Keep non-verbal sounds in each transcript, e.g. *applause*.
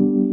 Gândiți-vă,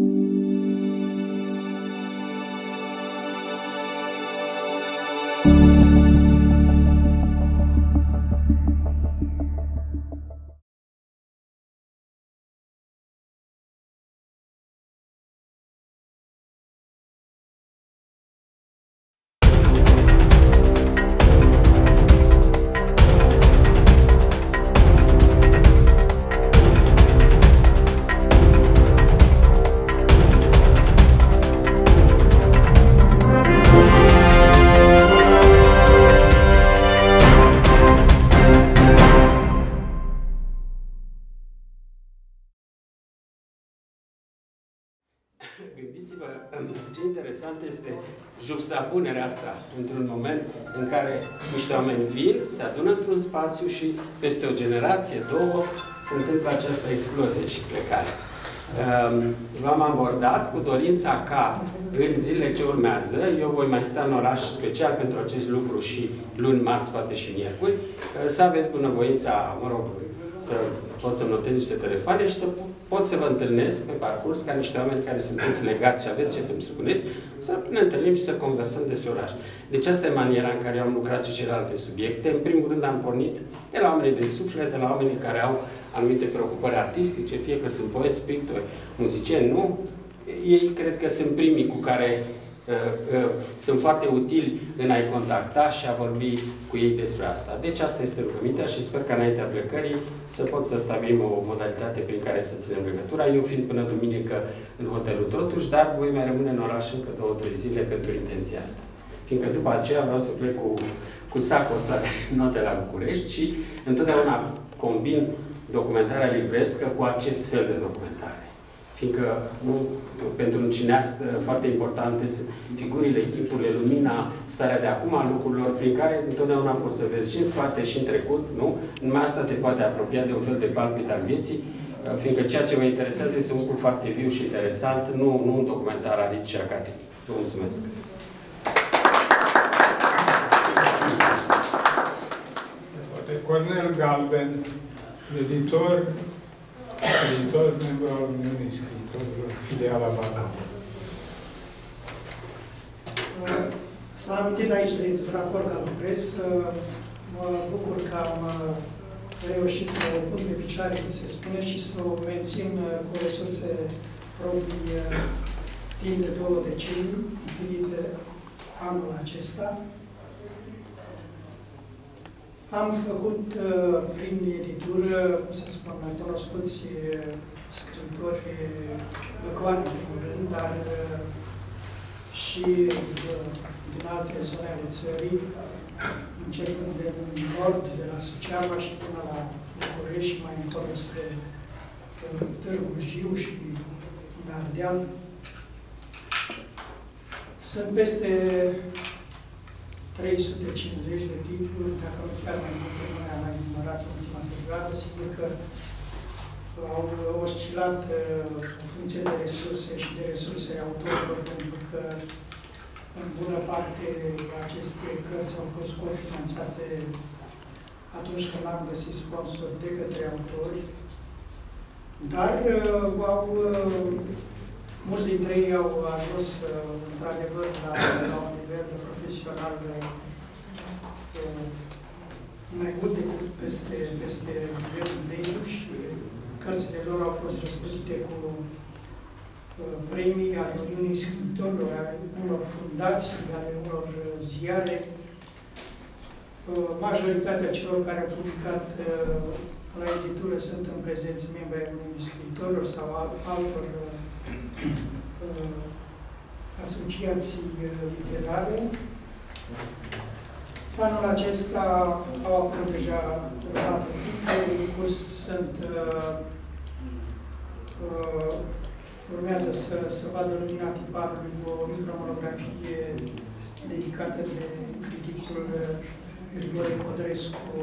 ce interesant este juxtapunerea asta într-un moment în care niște oameni vin, se adună într-un spațiu și peste o generație, două, se întâmplă această explozie și plecare. Ehm, v-am abordat cu dorința ca în zilele ce urmează, eu voi mai sta în oraș special pentru acest lucru și luni, marți, poate și miercuri, să aveți bunăvoința, mă rog, să pot să notez niște telefoane și să pot să vă întâlnesc pe parcurs ca niște oameni care sunteți legați și aveți ce să-mi spuneți, să ne întâlnim și să conversăm despre oraș. Deci asta e maniera în care am lucrat și celelalte subiecte. În primul rând am pornit de la oamenii de suflet, de la oamenii care au anumite preocupări artistice, fie că sunt poeți, pictori, muzicieni, nu? Ei cred că sunt primii cu care Uh, uh, sunt foarte utili în a-i contacta și a vorbi cu ei despre asta. Deci asta este rugămintea și sper că înaintea plecării să pot să stabilim o modalitate prin care să ținem legătura. Eu fiind până duminică în hotelul Totuși, dar voi mai rămâne în oraș încă două, trei zile pentru intenția asta. Fiindcă după aceea vreau să plec cu, cu sacul ăsta de *laughs* note la București și întotdeauna combin documentarea livrescă cu acest fel de documentare fiindcă nu, pentru un cineast uh, foarte importante sunt figurile, echipurile, lumina, starea de acum a lucrurilor, prin care întotdeauna poți să vezi și în spate și în trecut, nu? Numai asta te poate apropia de un fel de palpit al vieții, uh, fiindcă ceea ce mă interesează este un lucru foarte viu și interesant, nu, nu un documentar aric și academic. Vă mulțumesc! Cornel Galben, editor scriitor, membru al Uniunii Scriitorilor, filiala Banal. S-a amintit aici de raport al pres. Mă bucur că am uh, reușit să o pun pe picioare, cum se spune, și să o mențin uh, cu resurse proprii uh, timp de două decenii, împlinite anul acesta. Am făcut uh, prin editură, cum să spun, cunoscuți uh, scriitori uh, băcoani, în primul rând, dar și din alte zone ale țării, începând de nord, de la Suceava și până la București și mai încolo spre Târgu Jiu și în Ardeal. Sunt peste 350 de titluri, dacă nu chiar mai multe, nu am mai numărat în ultima perioadă, sigur că au oscilat uh, în funcție de resurse și de resurse autorilor, pentru că în bună parte aceste cărți au fost cofinanțate atunci când am găsit sponsor de către autori, dar uh, au, uh, mulți dintre ei au ajuns uh, într-adevăr la, la un nivel profesional mai mult decât peste, peste nivelul mediu și cărțile lor au fost răspătite cu uh, premii ale Uniunii Scriptorilor, ale unor fundații, ale unor ziare. Uh, majoritatea celor care au publicat uh, la editură sunt în prezență membri ai Uniunii Scriptorilor sau altor asociații literare. Anul acesta au apărut deja relate în curs sunt uh, uh, urmează să, să vadă lumina tiparului o micromonografie dedicată de criticul Grigore Codrescu,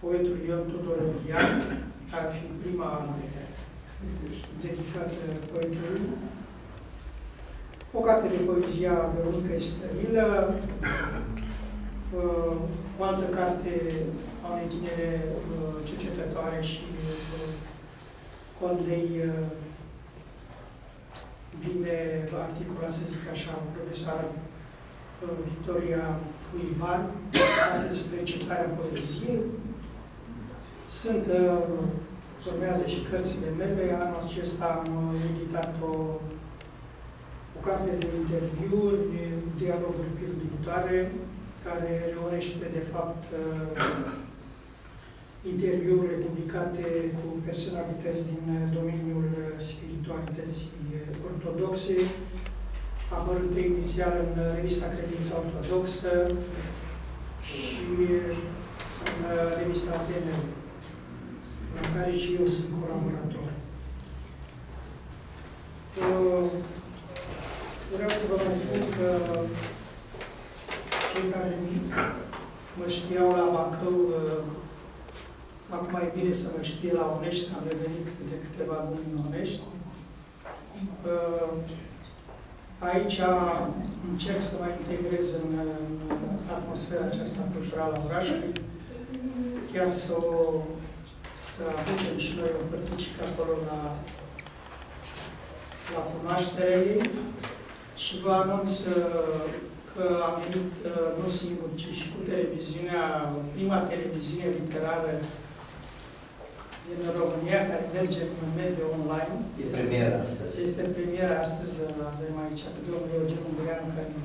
poetul Ion Tudor Ian, ar fi prima dedicată poetului. O carte de poezia Veronica Stărilă, uh, o altă carte a unei tinere uh, cercetătoare și uh, condei articol, să zic așa, profesoara uh, Victoria Cuiban, despre citarea poeziei. Sunt, uh, urmează și cărțile mele. Anul acesta am editat o, o carte de interviuri, dialoguri pierduitoare, care reunește, de fapt, interviurile publicate cu personalități din domeniul spiritualității ortodoxe, apărute inițial în revista Credința Ortodoxă și în revista Atene, în care și eu sunt colaborator. Vreau să vă mai spun că cei care mă știau la Bacău Acum e bine să mă știe la Onești, am revenit de câteva luni în Onești. Uh, aici încerc să mă integrez în, în atmosfera aceasta culturală a orașului, chiar să, o, să aducem și noi o părticică acolo la, la cunoașterea ei și vă anunț uh, că am venit uh, nu singur, ci și cu televiziunea, prima televiziune literară din România, care merge în mediul online. Este premiera astăzi. Este premiera astăzi, avem aici pe domnul Eugen Ungureanu, care e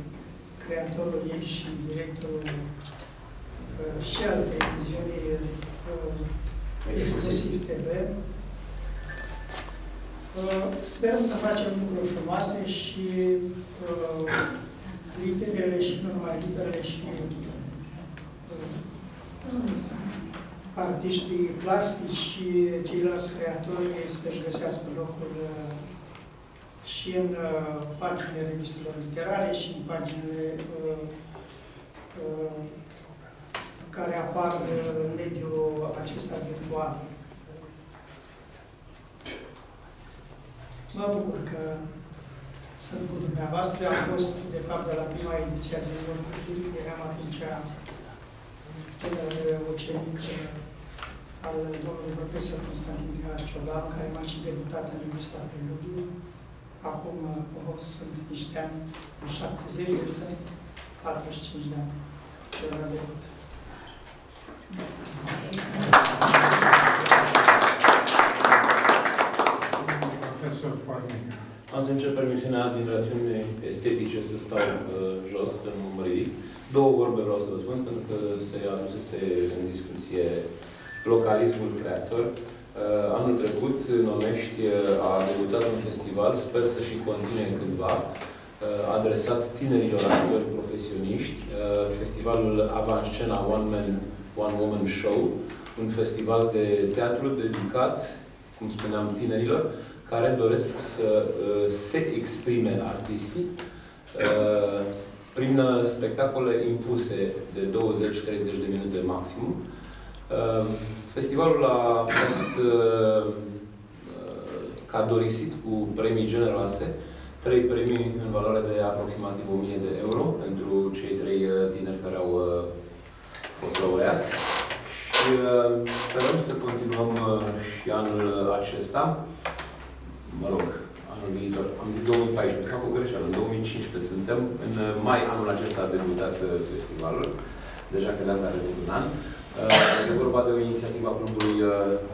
creatorul ei și directorul uh, și al televiziunii uh, exclusiv TV. Uh, sperăm să facem lucruri frumoase și literele și nu numai literele și artiștii plastici și ceilalți creatori să-și găsească locul uh, și în uh, paginile revistelor literare și în paginile uh, care apar în mediul acesta virtual. Mă bucur că sunt cu dumneavoastră. Am fost, de fapt, de la prima ediție a Zilelor Culturii. Eram atunci ucenic al domnului profesor Constantin Mihai Cioban, care m-a și debutat în revista Preludiu. Acum oh, sunt niște ani, 70 de sunt 45 de ani de la debut. Am să încep permisiunea din rațiune estetice să stau uh, jos, să nu mă ridic. Două vorbe vreau să vă spun, pentru că se adusese în discuție localismul creator. Uh, anul trecut, în Onești, uh, a debutat un festival, sper să și continue cândva, uh, adresat tinerilor actori profesioniști, festivalul Avanscena One Man, One Woman Show, un festival de teatru dedicat, cum spuneam, tinerilor, care doresc să se exprime artistic prin spectacole impuse de 20-30 de minute maximum, Ehm, festivalul a fost uh, cadorisit cu premii generoase, trei premii în valoare de aproximativ 1000 de euro pentru cei trei uh, tineri care au uh, fost laureați. Și sperăm să continuăm și anul acesta, mă rog, anul viitor. Am zis 2014, fac o greșeală, în 2015 suntem. În mai anul acesta a debutat festivalul, deja că data are un an. Uh, e vorba de o inițiativă a Clubului uh,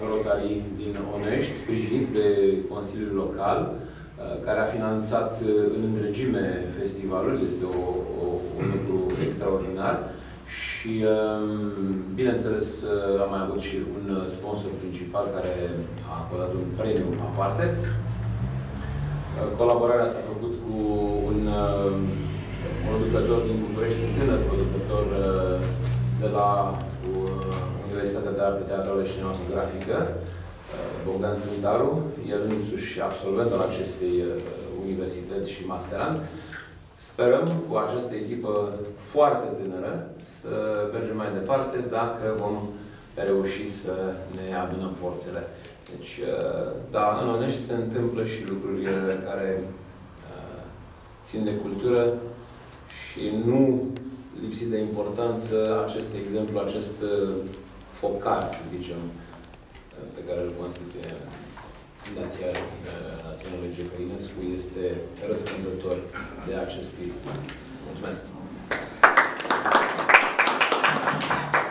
Rotary din Onești, sprijinit de Consiliul Local, uh, care a finanțat în întregime festivalul. Este o, o, un lucru extraordinar. Și, um, bineînțeles, am mai avut și un sponsor principal care a acordat un premiu aparte. Colaborarea s-a făcut cu un producător din București, un tânăr producător de la Universitatea de Arte Teatrală și Cinematografică, uh, Bogdan Țântaru, el însuși absolvent al acestei uh, universități și masterand. Sperăm cu această echipă foarte tânără să mergem mai departe dacă vom reuși să ne adunăm forțele. Deci, uh, da, în Onești se întâmplă și lucruri care țin de cultură și nu lipsit de importanță acest exemplu, acest focar, să zicem, pe care îl constituie Fundația Națională Gecăinescu este răspunzător de acest spirit. Mulțumesc!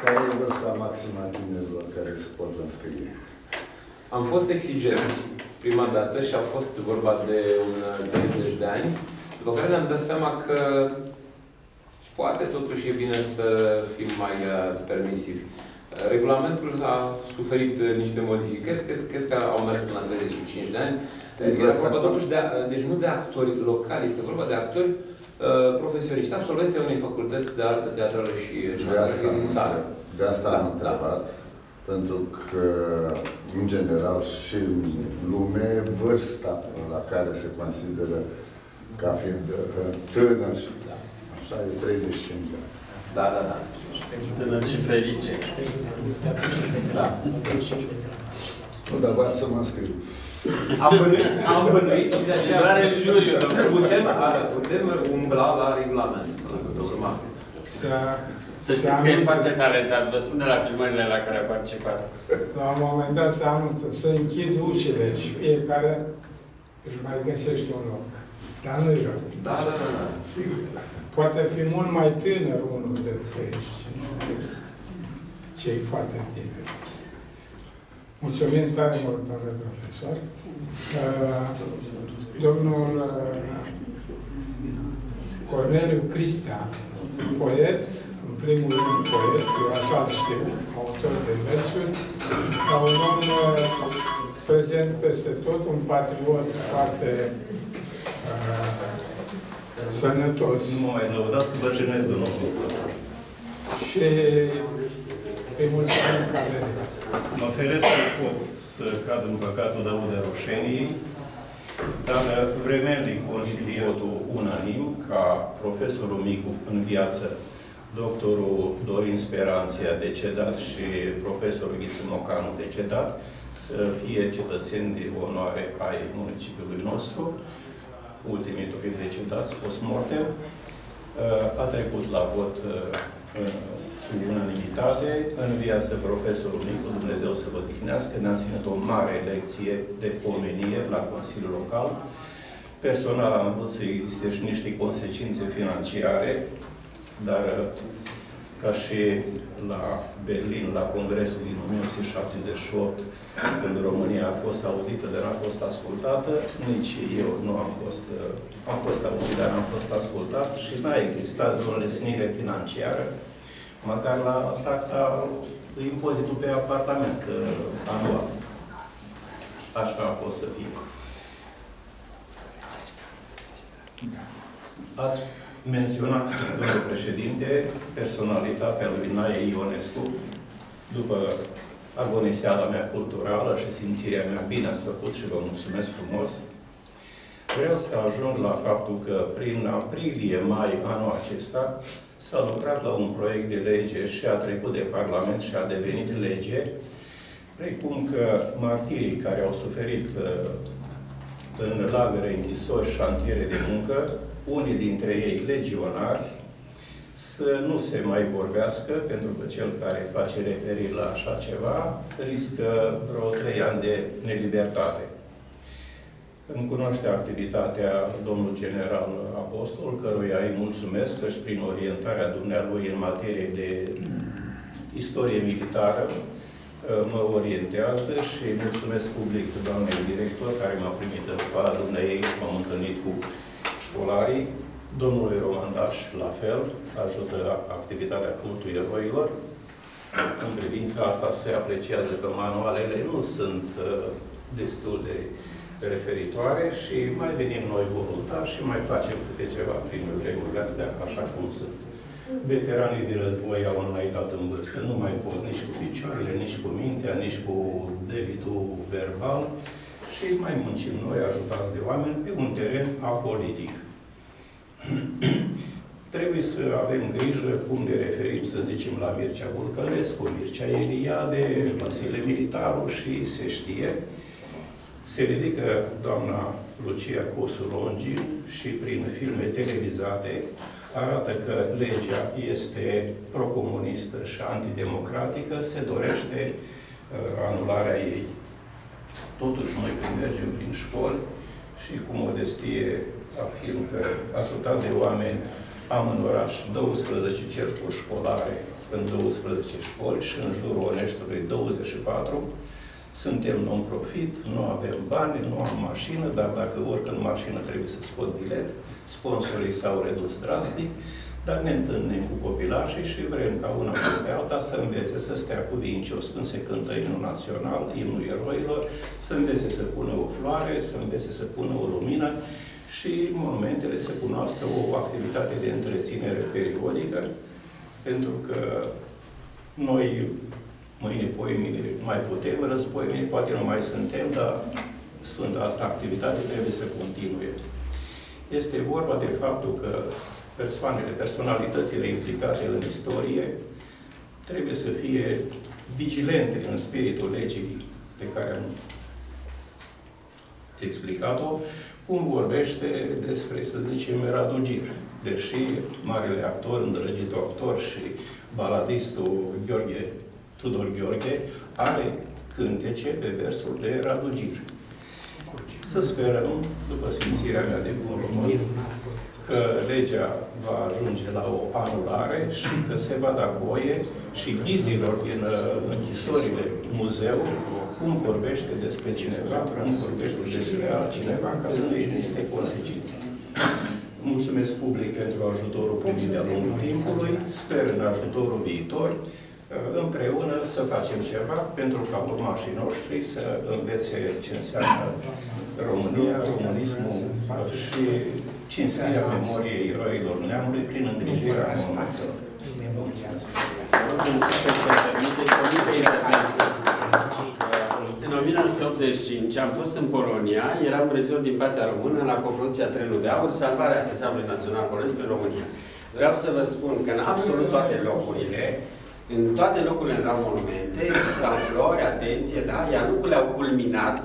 Care e vârsta maximă a tinerilor care se pot înscrie? Am fost exigenți prima dată și a fost vorba de un 30 de ani, după care ne-am dat seama că poate totuși e bine să fim mai uh, permisivi. Regulamentul a suferit uh, niște modificări, cred, cred că au mers până la 35 de ani. Era vorba totuși de, deci nu de actori locali, este vorba de actori uh, profesioniști, absolvenții unei facultăți de artă teatrală și cinematografică din țară. De asta Da, am da. întrebat, pentru că, în general, și în lume, vârsta la care se consideră ca fiind uh, tânăr și așa e 35 de ani. Da, da, da. Tânăr și ferice. da. Nu, dar vreau să mă înscriu. Am bănuit, am bănuit și de aceea... Doar în juriu, domnule. Putem, putem umbla la regulament. Problema. Să, Să știți că e foarte talentat, vă spune la filmările la care a participat. la un moment dat să anunță, să închid ușile și fiecare își mai găsește un loc. Dar nu-i rău. Da, da, da, da. Poate fi mult mai tânăr unul de 35 decât cei foarte tineri. Mulțumim tare mult, domnule profesor. Uh, Domnul uh, Corneliu Cristea, poet, în primul rând poet, eu așa îl știu, autor de versuri, ca un om uh, prezent peste tot, un patriot foarte uh, sănătos. Nu mă mai lăudați că vă jenez de nou. Și îi mulțumim că a venit. Mă feresc să pot să cad în păcatul de roșenii, dar vremelnic consilierul unanim ca profesorul Micu în viață, doctorul Dorin Speranția decedat și profesorul Ghiță Mocanu decedat, să fie cetățeni de onoare ai municipiului nostru, ultimii doi decedați post-mortem. A trecut la vot uh, în cu unanimitate. În viață, profesorul Nicu, Dumnezeu să vă tihnească, ne-a ținut o mare lecție de pomenie la Consiliul Local. Personal am vrut să existe și niște consecințe financiare, dar ca și la Berlin, la Congresul din 1978, când România a fost auzită, dar n-a fost ascultată, nici eu nu am fost, am fost auzit, dar am fost ascultat și n-a existat o înlesnire financiară măcar la taxa, impozitul pe apartament uh, anual. Așa a fost să fie. Ați menționat, domnule președinte, personalitatea lui Nae Ionescu, după agoniseala mea culturală și simțirea mea, bine ați făcut și vă mulțumesc frumos. Vreau să ajung la faptul că prin aprilie-mai anul acesta s-a lucrat la un proiect de lege și a trecut de Parlament și a devenit lege, precum că martirii care au suferit uh, în lagăre, închisori, șantiere de muncă, unii dintre ei legionari, să nu se mai vorbească, pentru că cel care face referire la așa ceva riscă vreo trei ani de nelibertate. Îmi cunoaște activitatea domnul general apostol, căruia îi mulțumesc că și prin orientarea dumnealui în materie de istorie militară mă orientează și mulțumesc public doamnei director care m-a primit în școala dumneei, m-am întâlnit cu școlarii, domnului Romandaș la fel, ajută activitatea cultului eroilor. În privința asta se apreciază că manualele nu sunt uh, destul de referitoare și mai venim noi voluntari și mai facem câte ceva prin regulile de așa cum sunt. Veteranii de război au înaintat în vârstă, nu mai pot nici cu picioarele, nici cu mintea, nici cu debitul verbal și mai muncim noi, ajutați de oameni, pe un teren apolitic. *clears throat* Trebuie să avem grijă cum ne referim, să zicem, la Mircea Vulcănescu, Mircea Eliade, Vasile Militaru și se știe. Se ridică doamna Lucia Cosu Longi și prin filme televizate arată că legea este procomunistă și antidemocratică, se dorește uh, anularea ei. Totuși, noi când mergem prin școli și cu modestie afirm că ajutat de oameni am în oraș 12 cercuri școlare în 12 școli și în jurul Oneștiului 24. Suntem non-profit, nu avem bani, nu am mașină, dar dacă urc în mașină trebuie să scot bilet. Sponsorii s-au redus drastic, dar ne întâlnim cu copilașii și vrem ca una peste alta să învețe să stea cuvincios când se cântă imnul național, imnul eroilor, să învețe să pună o floare, să învețe să pună o lumină și monumentele să cunoască o activitate de întreținere periodică, pentru că noi mâine, poimine, mai putem, răzpoimine, poate nu mai suntem, dar Sfânta asta activitate trebuie să continue. Este vorba de faptul că persoanele, personalitățile implicate în istorie trebuie să fie vigilente în spiritul legii pe care am explicat-o, cum vorbește despre, să zicem, Radu Gir. Deși marele actor, îndrăgitul actor și baladistul Gheorghe, Tudor Gheorghe, are cântece pe versul de Radu Gir. Să sperăm, după simțirea mea de bun român, că legea va ajunge la o anulare și că se va da voie și ghizilor din uh, închisorile muzeu cum vorbește despre cineva, cum vorbește despre altcineva, ca să nu existe consecințe. Mulțumesc public pentru ajutorul primit de-a lungul timpului, sper în ajutorul viitor, uh, împreună să facem ceva pentru ca urmașii noștri să învețe ce înseamnă România, românismul și cinstirea memoriei eroilor neamului prin îngrijirea monumentelor. În 1985 am fost în Polonia, eram regior din partea română la coproducția Trenul de Aur, salvarea Tezaurului Național Polonez prin România. Vreau să vă spun că în absolut toate locurile, în toate locurile erau monumente, existau flori, atenție, da? Iar lucrurile au culminat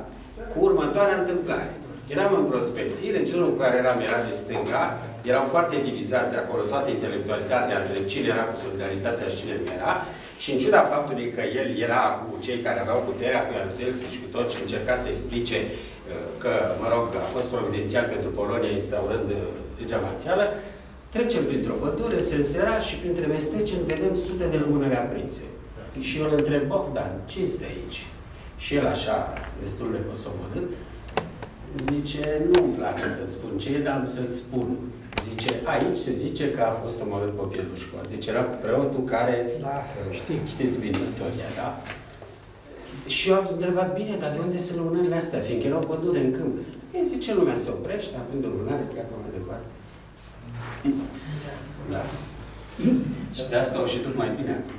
cu următoarea întâmplare. Eram în prospecție, regiunul cu care eram era de stânga, erau foarte divizați acolo toată intelectualitatea între cine era cu solidaritatea și cine nu era, și în ciuda faptului că el era cu cei care aveau puterea, cu Jaruzelski și cu tot și încerca să explice uh, că, mă rog, a fost providențial pentru Polonia instaurând uh, legea marțială, trecem printr-o pădure, se însera și printre mesteceni vedem sute de lumânări aprinse. Și eu îl întreb, Bogdan, ce este aici? Și el așa, destul de posomorât, zice, nu-mi place să spun ce e, dar am să-ți spun. Zice, aici se zice că a fost omorât Popielușcu. Deci era preotul care, Da, știi. știți bine istoria, da? Și eu am întrebat, bine, dar de unde sunt lumânările astea? Fiindcă erau pădure în câmp. Ei zice, lumea se oprește, aprinde o lumânare, pleacă mai departe. Da. Și de asta au și tot mai bine acum.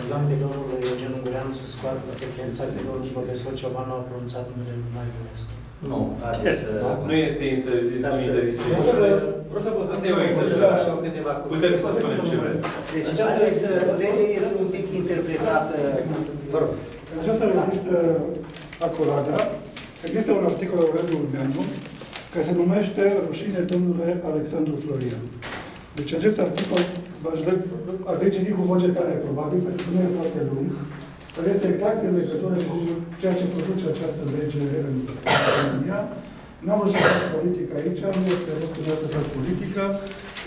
Rugam pe domnul Eugen Ungureanu să scoată sentința pe domnul profesor Ciobanu a pronunțat numele lui Mai Ionescu. Nu, haideți să... Nu este interzis, nu Dar să- interzice. Vreau să vă- Vreau să vă spun, asta e o Să exerciție. vă așa câteva cuvinte. Puteți să spuneți ce vreți. Deci, haideți, legea este un pic interpretată, vă rog. În această revistă Acolada există un articol al Radu Urmeanu care se numește Rușine domnule Alexandru Florian. Deci acest articol v-aș re- ar reciti cu voce tare, probabil, pentru că nu e foarte lung, dar este exact în legătură cu ceea ce produce această lege în România. N-am vrut să fac politică aici, nu este rostul meu să fac politică.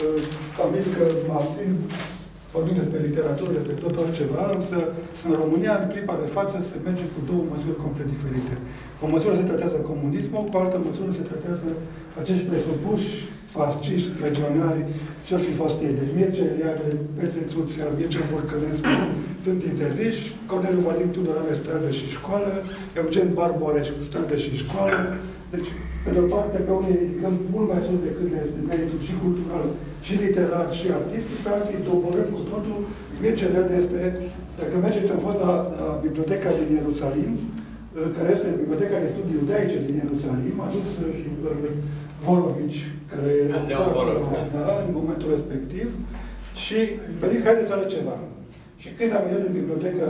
Uh, Am zis că mă abțin vorbim despre literatură, despre tot altceva, însă în România, în clipa de față, se merge cu două măsuri complet diferite. Cu o măsură se tratează comunismul, cu o altă măsură se tratează acești presupuși fasciști, legionari, ce-ar fi fost ei. Deci Mircea Eliade, Petre Țuțea, Mircea Vorcănescu sunt interviși, Corneliu Vadim Tudor are stradă și școală, Eugen Barbu are și stradă și școală. Deci, pe de o parte, pe unii ridicăm mult mai sus decât le este meritul și cultural, și literar, și artistic, pe alții doborâm cu totul. Mircea Eliade este, dacă mergeți, am fost la, la biblioteca din Ierusalim, care este Biblioteca de Studii Iudaice din Ierusalim, a dus uh, Vorovici, care Leon Vorovici. da, în momentul respectiv, și mi-a zis, haideți altceva. Și când am venit în Biblioteca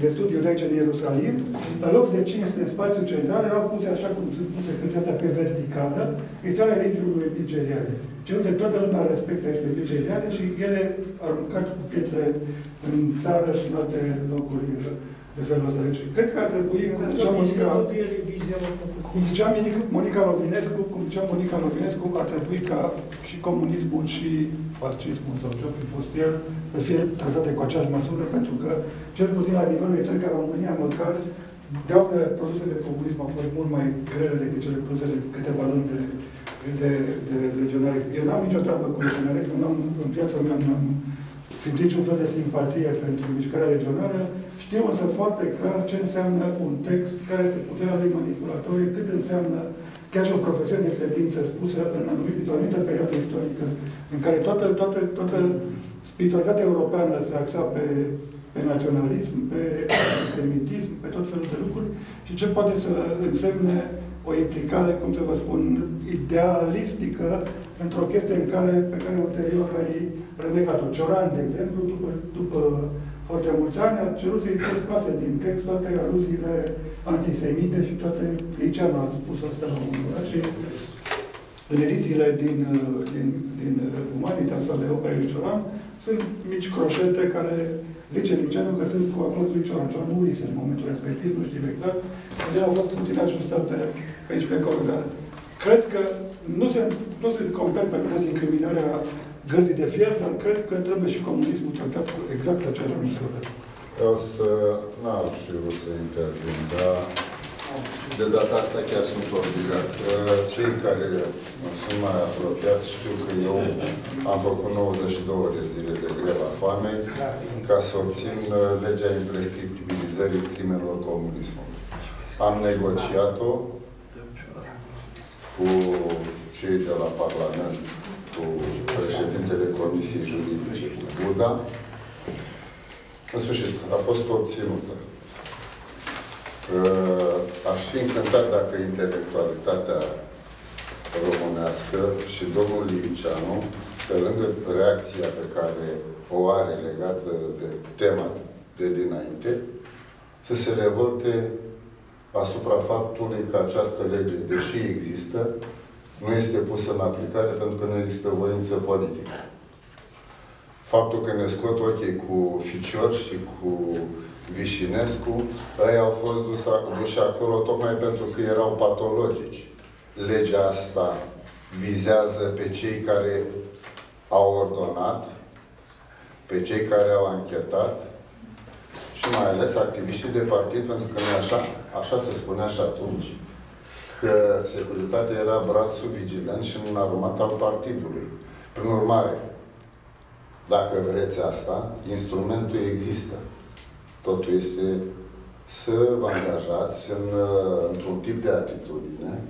de Studii Iudaice din Ierusalim, la loc de cinste în spațiul central, erau puse așa cum sunt puse cărțile astea pe verticală, istoria regiului nigeriane. Ce unde toată lumea respectă este nigeriane și ele aruncat cu pietre în țară și în alte locuri de felul ăsta. Deci, cred că ar trebui, cum zicea Monica, cum zicea Monica Lovinescu, cum zicea Monica Lovinescu, ar trebui ca și comunismul și fascismul sau ce-o fi fost el să fie tratate cu aceeași măsură, pentru că, cel puțin la nivelul țării ca România, măcar daunele produse de comunism au fost mult mai grele decât cele produse de câteva luni de, de, de legionare. Eu n-am nicio treabă cu legionare, n-am, în viața mea n-am simțit niciun fel de simpatie pentru mișcarea regională, știu însă foarte clar ce înseamnă un text, care este puterea lui manipulatorie, cât înseamnă chiar și o profesiune de credință spusă în anumit, o anumită perioadă istorică, în care toată, toată, toată spiritualitatea europeană se axa pe, pe naționalism, pe antisemitism, pe tot felul de lucruri și ce poate să însemne o implicare, cum să vă spun, idealistică într-o chestie în care, pe care ulterior ai renegat-o. Cioran, de exemplu, după, după foarte mulți ani, a cerut să-i fie scoase din text toate aluziile antisemite și toate Liceanu a spus asta la un moment dat și în edițiile din, din, din Humanitas ale operei Cioran sunt mici croșete care zice Liceanu că sunt cu aplausul lui Cioran. Cioran murise în momentul respectiv, nu știu exact, de au fost puțin ajustate pe aici pe acolo, dar cred că nu sunt, nu sunt complet pe incriminarea gărzii de fier, dar cred că trebuie și comunismul tratat cu exact aceeași măsură. O să n-am știut să intervin, dar de data asta chiar sunt obligat. Cei care sunt mai apropiați știu că eu am făcut 92 de zile de greva foamei ca să obțin uh, legea imprescriptibilizării crimelor comunismului. Am negociat-o cu cei de la Parlament cu președintele Comisiei Juridice, cu Buda. În sfârșit, a fost obținută. Aș fi încântat dacă intelectualitatea românească și domnul Liceanu, pe lângă reacția pe care o are legată de tema de dinainte, să se revolte asupra faptului că această lege, deși există, nu este pusă în aplicare pentru că nu există voință politică. Faptul că ne scot ochii cu Ficior și cu Vișinescu, ei au fost dus, duși acolo tocmai pentru că erau patologici. Legea asta vizează pe cei care au ordonat, pe cei care au anchetat și mai ales activiștii de partid, pentru că nu așa, așa se spunea și atunci că securitatea era brațul vigilent și un aromat al partidului. Prin urmare, dacă vreți asta, instrumentul există. Totul este să vă angajați în, într-un tip de atitudine,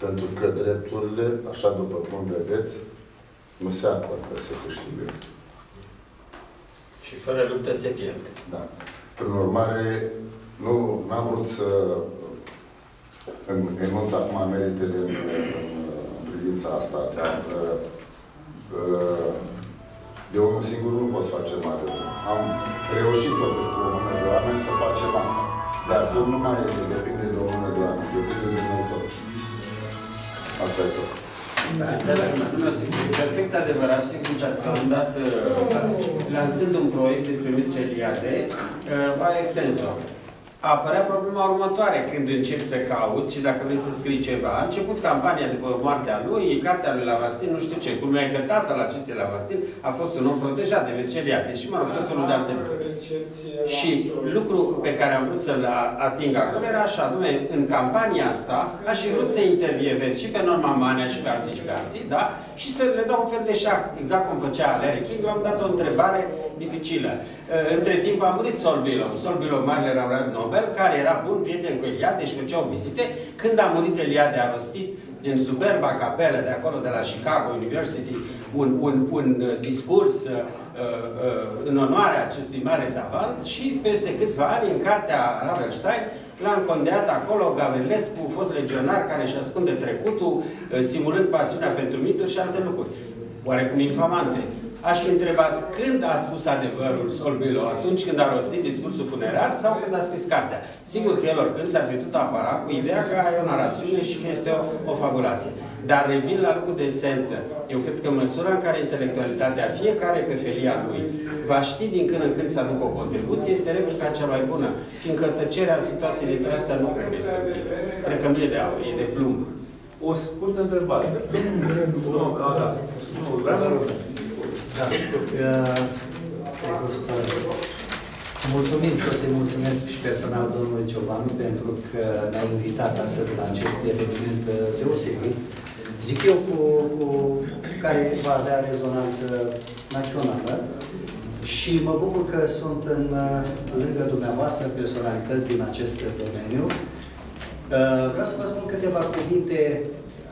pentru că drepturile, așa după cum vedeți, nu se acordă, se câștigă. Și fără luptă se pierde. Da. Prin urmare, nu am vrut să enunț acum meritele în, în, în privința asta, dar uh, de unul singur nu poți face mare lucru. Am reușit totuși cu o mână de oameni să facem asta. Dar acum nu mai depinde de o mână de oameni, depinde de noi toți. Asta e tot. Da, perfect adevărat și când ați la un dat, uh, lansând un proiect despre Mircea Eliade, a uh, extens-o apărea problema următoare când începi să cauți și dacă vrei să scrii ceva. A început campania după moartea lui, cartea lui Lavastin, nu știu ce. Cum e că tatăl acestei Lavastin a fost un om protejat de Vercelia, deși, mă rog, tot felul de alte lucruri. Și lucru pe care am vrut să-l ating acum era așa, dumne, în campania asta aș fi vrut să intervievez și pe Norma Manea și pe alții și pe alții, da? Și să le dau un fel de șac, exact cum făcea Larry King, l-am dat o întrebare dificilă. Între timp a murit Sol Bilo, Sol Bilo, marele laureat Nobel, care era bun prieten cu Eliade și făceau vizite. Când a murit Eliade, a rostit în superba capelă de acolo, de la Chicago University, un, un, un discurs uh, uh, în onoarea acestui mare savant și peste câțiva ani, în cartea Ravelstein, l-a încondeat acolo Gavrilescu, fost legionar care își ascunde trecutul, uh, simulând pasiunea pentru mituri și alte lucruri. Oarecum infamante. Aș fi întrebat când a spus adevărul Solbilo, atunci când a rostit discursul funerar sau când a scris cartea. Sigur că el oricând s-a fi tot aparat cu ideea că e o narațiune și că este o, o fabulație. Dar revin la lucrul de esență. Eu cred că măsura în care intelectualitatea fiecare pe felia lui va ști din când în când să aducă o contribuție este replica cea mai bună. Fiindcă tăcerea în situații dintre astea nu cred că este utilă. Cred că nu e de aur, e de plumb. O scurtă întrebare. Nu, da, da. Nu, vreau Da. Uh, cred că o să- Mulțumim și o să-i mulțumesc și personal domnului Ciobanu pentru că ne-a invitat astăzi la acest eveniment uh, deosebit. Zic eu cu, cu care va avea rezonanță națională și mă bucur că sunt în, uh, lângă dumneavoastră personalități din acest domeniu. Uh, Vreau să vă spun câteva cuvinte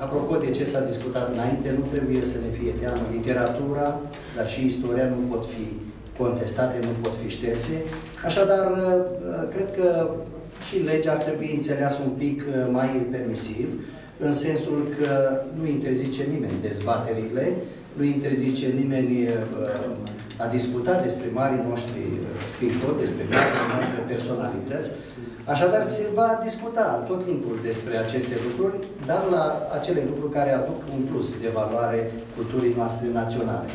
apropo de ce s-a discutat înainte. Nu trebuie să ne fie teamă. Literatura, dar și istoria nu pot fi contestate, nu pot fi șterse. Așadar, uh, cred că și legea ar trebui înțeleasă un pic uh, mai permisiv, în sensul că nu interzice nimeni dezbaterile, nu interzice nimeni uh, a discuta despre marii noștri uh, scriitori, despre marii noastre personalități. Așadar, se va discuta tot timpul despre aceste lucruri, dar la acele lucruri care aduc un plus de valoare culturii noastre naționale.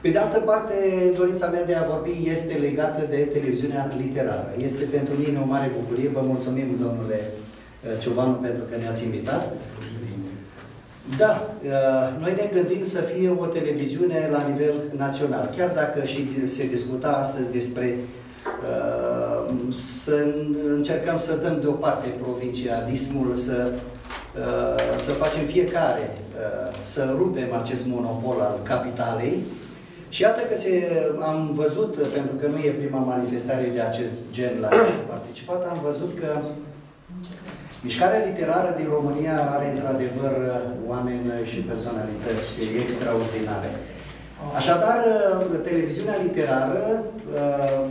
Pe de altă parte, dorința mea de a vorbi este legată de televiziunea literară. Este pentru mine o mare bucurie. Vă mulțumim, domnule uh, Ciobanu, pentru că ne-ați invitat. Da, uh, noi ne gândim să fie o televiziune la nivel național, chiar dacă și se discuta astăzi despre uh, să încercăm să dăm deoparte provincialismul, să, uh, să facem fiecare, să rupem acest monopol al capitalei. Și iată că se, am văzut, pentru că nu e prima manifestare de acest gen la care am participat, am văzut că Mișcarea literară din România are într-adevăr oameni și personalități extraordinare. Așadar, televiziunea literară,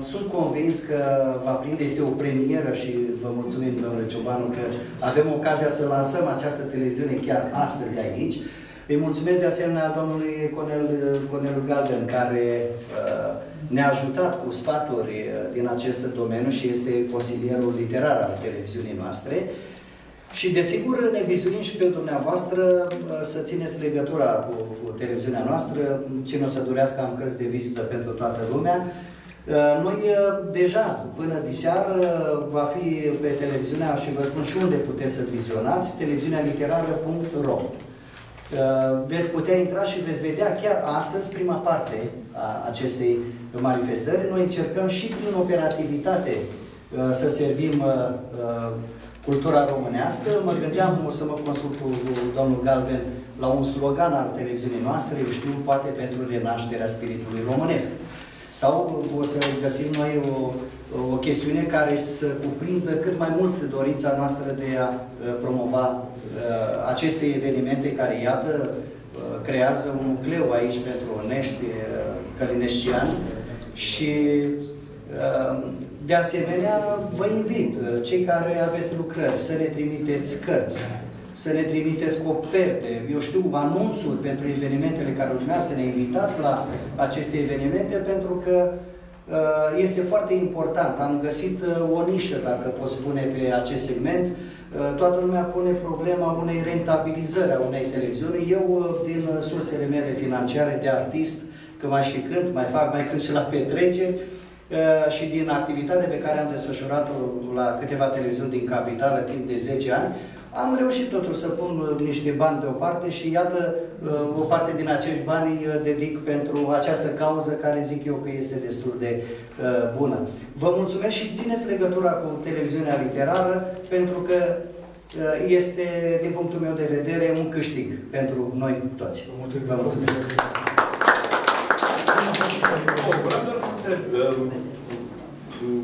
sunt convins că va prinde, este o premieră și vă mulțumim, domnule Ciobanu, că avem ocazia să lansăm această televiziune chiar astăzi aici. Îi mulțumesc de asemenea domnului Conel, Conel Galben, care ne-a ajutat cu sfaturi din acest domeniu și este consilierul literar al televiziunii noastre. Și desigur ne bizuim și pe dumneavoastră uh, să țineți legătura cu, cu televiziunea noastră. Cine o să durească am cărți de vizită pentru toată lumea. Uh, noi uh, deja, până diseară, va fi pe televiziunea și vă spun și unde puteți să vizionați, televiziunea literară.ro Veți putea intra și veți vedea chiar astăzi prima parte a acestei manifestări. Noi încercăm și prin operativitate să servim cultura românească. Mă gândeam o să mă consult cu domnul Galben la un slogan al televiziunii noastre, eu știu, poate pentru renașterea spiritului românesc. Sau o să găsim noi o, o chestiune care să cuprindă cât mai mult dorința noastră de a promova uh, aceste evenimente care, iată, uh, creează un nucleu aici pentru Onești, uh, Călineștian și de asemenea, vă invit, uh, cei care aveți lucrări, să ne trimiteți cărți, să ne trimiteți coperte, eu știu, anunțuri pentru evenimentele care urmează, să ne invitați la aceste evenimente, pentru că uh, este foarte important. Am găsit uh, o nișă, dacă pot spune, pe acest segment. Toată lumea pune problema unei rentabilizări a unei televiziuni. Eu, din sursele mele financiare de artist, că mai și cânt, mai fac, mai cânt și la petreceri, Uh, și din activitatea pe care am desfășurat-o la câteva televiziuni din capitală timp de 10 ani, am reușit totul să pun niște bani deoparte și iată, uh, o parte din acești bani îi dedic pentru această cauză care zic eu că este destul de uh, bună. Vă mulțumesc și țineți legătura cu televiziunea literară pentru că este, din punctul meu de vedere, un câștig pentru noi toți. Vă mulțumesc!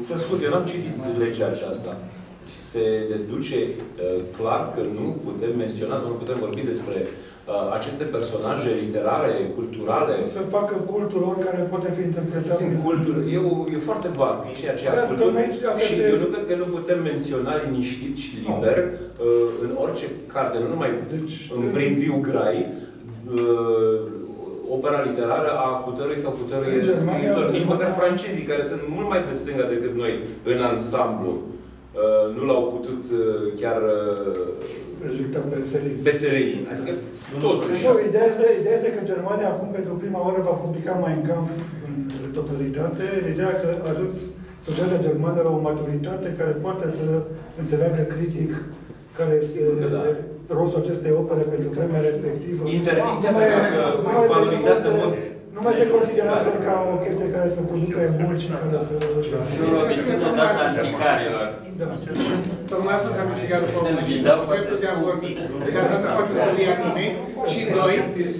Să scuze, eu n-am citit legea aceasta. Se deduce uh, clar că nu putem menționa sau nu putem vorbi despre uh, aceste personaje literare, culturale. Să facă cultul oricare poate fi interpretat. În cultul. E, o, e foarte vag ceea ce a cultul. Și eu nu cred că nu putem menționa liniștit și liber uh, în orice carte, nu numai deci, în prin viu grai, uh, opera literară a cutărui sau cutărui În Germania, scriitor. Nici Germania- măcar francezii, care sunt mult mai de stânga decât noi în ansamblu, uh, nu l-au putut uh, chiar uh, Rejectat pe serii. pe Serenii. Adică, totuși. Nu, ideea este, ideea este că Germania acum pentru prima oară va publica Mein Kampf în totalitate. Ideea că a ajuns societatea germană la o maturitate care poate să înțeleagă critic care este Sigur că da. Rostul acestei opere pentru vremea respectivă. Interdicția Nu mai- dacă nu mai se- valorizează nu mai se- mult. Nu mai se considerează ca o chestie care să producă emulsi și care să... Nu o chestiune dată anticarilor. Da. Tocmai asta s-a câștigat după Ne 89, ghidau foarte dreptul de a scump. vorbi. Deci asta nu poate să-l ia nimeni. Și doi,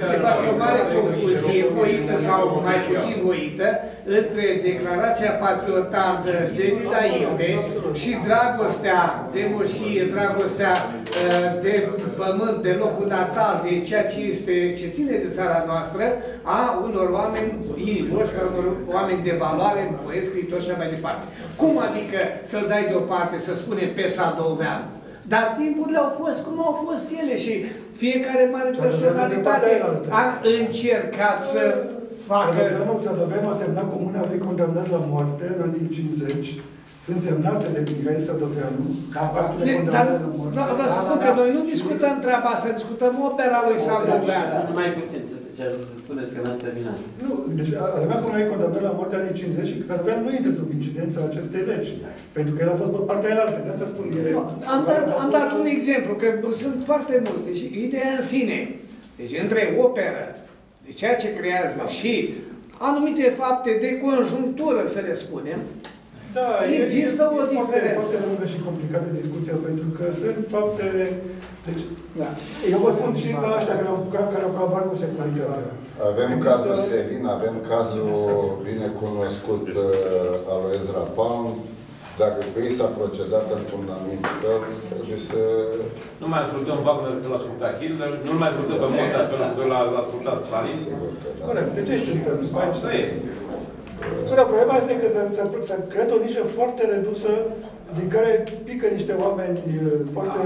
se face o mare confuzie, voită sau mai puțin voită, între declarația patriotară de dinainte și dragostea de moșie, dragostea uh, de pământ, de locul natal, de ceea ce este, ce ține de țara noastră, a unor oameni inimoși, a unor oameni de valoare, poeți, scriitori și așa mai departe. Cum adică să-l dai deoparte, să spunem pe Sadovean? Dar timpurile au fost cum au fost ele și fiecare mare Sadoveanu personalitate de partea a încercat să facă... Sadoveanu, Sadoveanu a semnat comuna lui condamnat la moarte în anii 50. Sunt semnate de Mihail Sadoveanu. Da, Faptul de ne- Dar condamnare la moarte. vreau vreau să spun că noi nu discutăm treaba asta, discutăm opera lui Sadoveanu. Numai puțin, să, ce a spus, să spuneți că n-ați terminat. Nu, deci avea comuna lui condamnat la moarte în anii 50 și Sadoveanu nu intră sub incidența acestei legi. Pentru că el a fost pe partea aia De asta spun, e... Nu, Am dat, am dat un exemplu, că sunt foarte mulți. Deci ideea în sine, deci între operă, de ceea ce creează și anumite fapte de conjunctură, să le spunem, Da, Există e, o e foarte, diferență. foarte lungă și complicată discuția, pentru că sunt fapte... Deci, da. Eu vă spun și la ăștia care au, care au colaborat cu sexualitatea. Avem cazul Selin, avem cazul bine cunoscut uh, al lui Ezra Pound. Dacă cu ei s-a procedat într-un anumit fel, trebuie să... Nu mai ascultăm Wagner că l-a ascultat Hitler, nu mai ascultăm pe Mozart că l-a ascultat Stalin. Sigur că da. Corect, deci ești în termen. Asta e. Până problema este că s-a, s-a, s-a creat o nișă foarte redusă din care pică niște oameni uh, foarte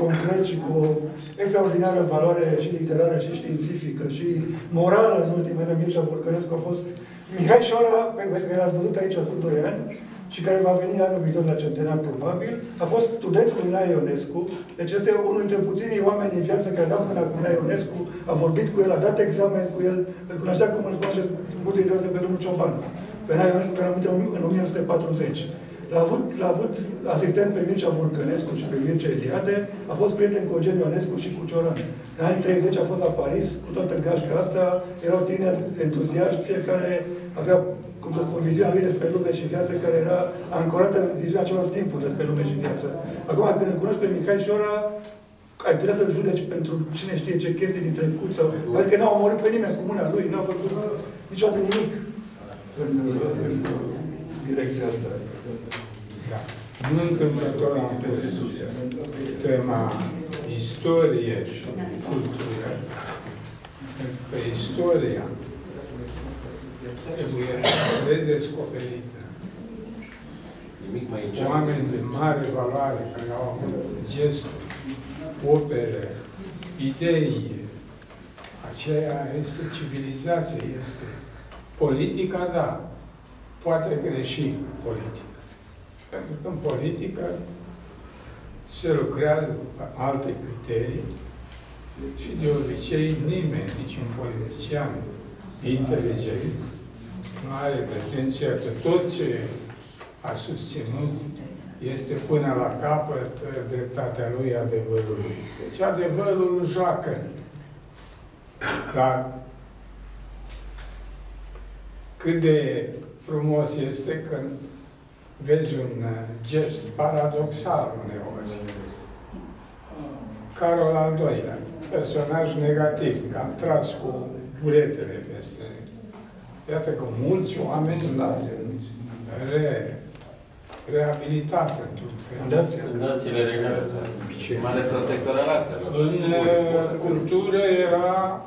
concreți și cu o extraordinară valoare și literară și științifică și morală în ultimele Mircea Vulcărescu a fost Mihai Șora, pe pe care l-ați văzut aici acum 2 ani și care va veni anul viitor la centenar probabil, a fost studentul lui Nae Ionescu, deci este unul dintre puținii oameni în viață care a dat până cu Nae Ionescu, a vorbit cu el, a dat examen cu el, îl cunoștea cum îl cunoaște multe dintre astea pe domnul Cioban. Pe Nae Ionescu, care a murit în 1940. L-a avut, l-a avut asistent pe Mircea Vulcănescu și pe Mircea Eliade, a fost prieten cu Eugen Ionescu și cu Cioran. În anii 30 a fost la Paris, cu toată gașca asta, erau tineri entuziaști, fiecare avea, cum să spun, viziunea lui despre lume și viață, care era ancorată în viziunea celor timpuri despre lume și viață. Acum, când îl cunoști pe Mihai Șora, ai putea să-l judeci pentru cine știe ce chestii din trecut sau... Vezi că n-a omorât pe nimeni cu mâna lui, n-a făcut niciodată nimic în, în direcția asta. Da. Nu întâmplător am pus tema istorie și cultură, pentru că istoria trebuie redescoperită. Nimic mai încet. Oameni de mare valoare care au avut gesturi, opere, idei, aceea este civilizație, este politica, da, poate greși politica. Pentru că în politică se lucrează după alte criterii și de obicei nimeni, niciun politician inteligent, nu are pretenția că tot ce a susținut este până la capăt dreptatea lui, adevărul lui. Deci adevărul joacă. Dar cât de frumos este când vezi un uh, gest paradoxal uneori. Carol al doilea, personaj negativ, cam tras cu buretele peste. Iată că mulți oameni l-au re, reabilitat într-un fel. Fundațiile regale și mare protectoratelor. În uh, cultură era,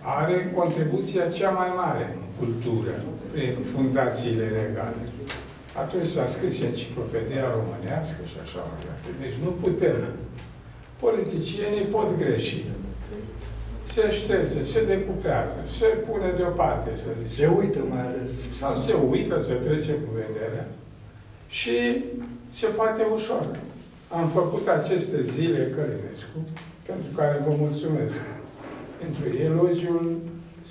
are contribuția cea mai mare în cultură, prin fundațiile legale. Atunci s-a scris enciclopedia românească și așa mai departe. Deci nu putem. Politicienii pot greși. se șterge, se decupează, se pune deoparte, să zicem. Se uită mai ales. Sau se uită, se trece cu vederea și se poate ușor. Am făcut aceste zile Călinescu, pentru care vă mulțumesc. Pentru elogiul,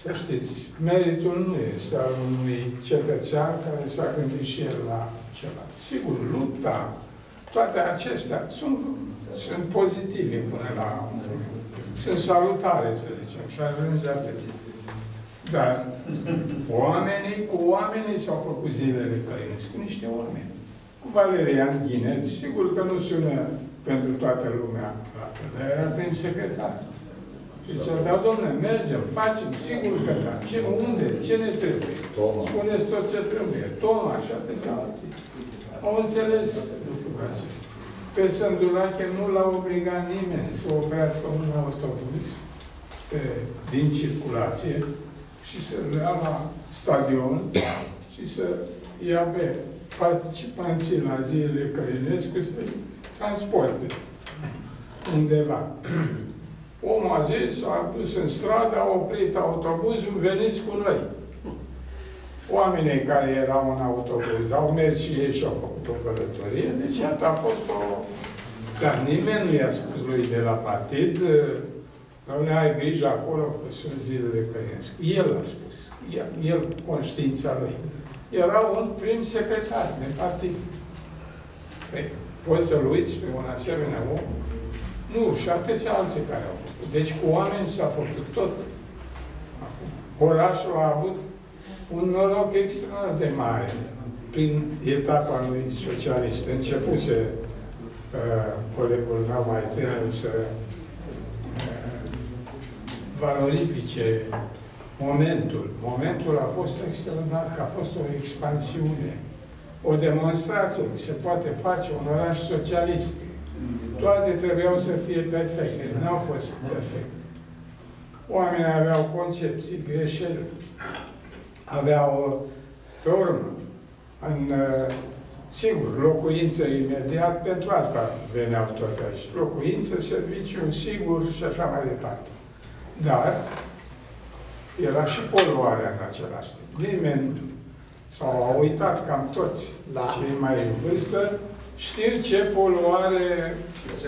să știți, meritul nu este al unui cetățean care s-a gândit și el la ceva. Sigur, lupta, toate acestea sunt, sunt pozitive până la un moment. Sunt salutare, să zicem, și ajunge atât. Dar oamenii cu oamenii s-au făcut zilele Călinescu, cu niște oameni. Cu Valerian Ghineț, sigur că nu sună pentru toată lumea la fel, dar era prin secretar. Deci, da, domnule, mergem, facem, sigur că da. Ce, unde, ce ne trebuie? Toma. Spuneți tot ce trebuie. Toma și atâția alții. Au înțeles lucrul acesta. Pe Sândulache nu l-a obligat nimeni să oprească un autobuz pe, din circulație și să ia la stadion și să ia pe participanții la zilele Călinescu să-i transporte undeva. Omul a zis, a dus în stradă, a oprit autobuzul, veniți cu noi. Oamenii care erau în autobuz au mers și ei și au făcut o călătorie, deci iată a fost o... Dar nimeni nu i-a spus lui de la partid, Doamne, ai grijă acolo că sunt zilele Căinescu. El a spus. El, el conștiința lui. Era un prim secretar de partid. Păi, poți să-l uiți pe un asemenea om? Nu, și atâția alții care au făcut. Deci cu oameni s-a făcut tot. Acum, orașul a avut un noroc extraordinar de mare prin etapa lui socialist. Începuse uh, colegul meu mai tânăr să uh, valorifice momentul. Momentul a fost extraordinar, că a fost o expansiune, o demonstrație că se poate face un oraș socialist. Toate trebuiau să fie perfecte, nu au fost perfecte. Oamenii aveau concepții, greșeli, aveau o pe urmă, în, uh, sigur, locuință imediat, pentru asta veneau toți aici. Locuință, serviciu, sigur și așa mai departe. Dar era și poluarea în același timp. Nimeni sau au uitat cam toți Da. cei mai în vârstă, știu ce poluare,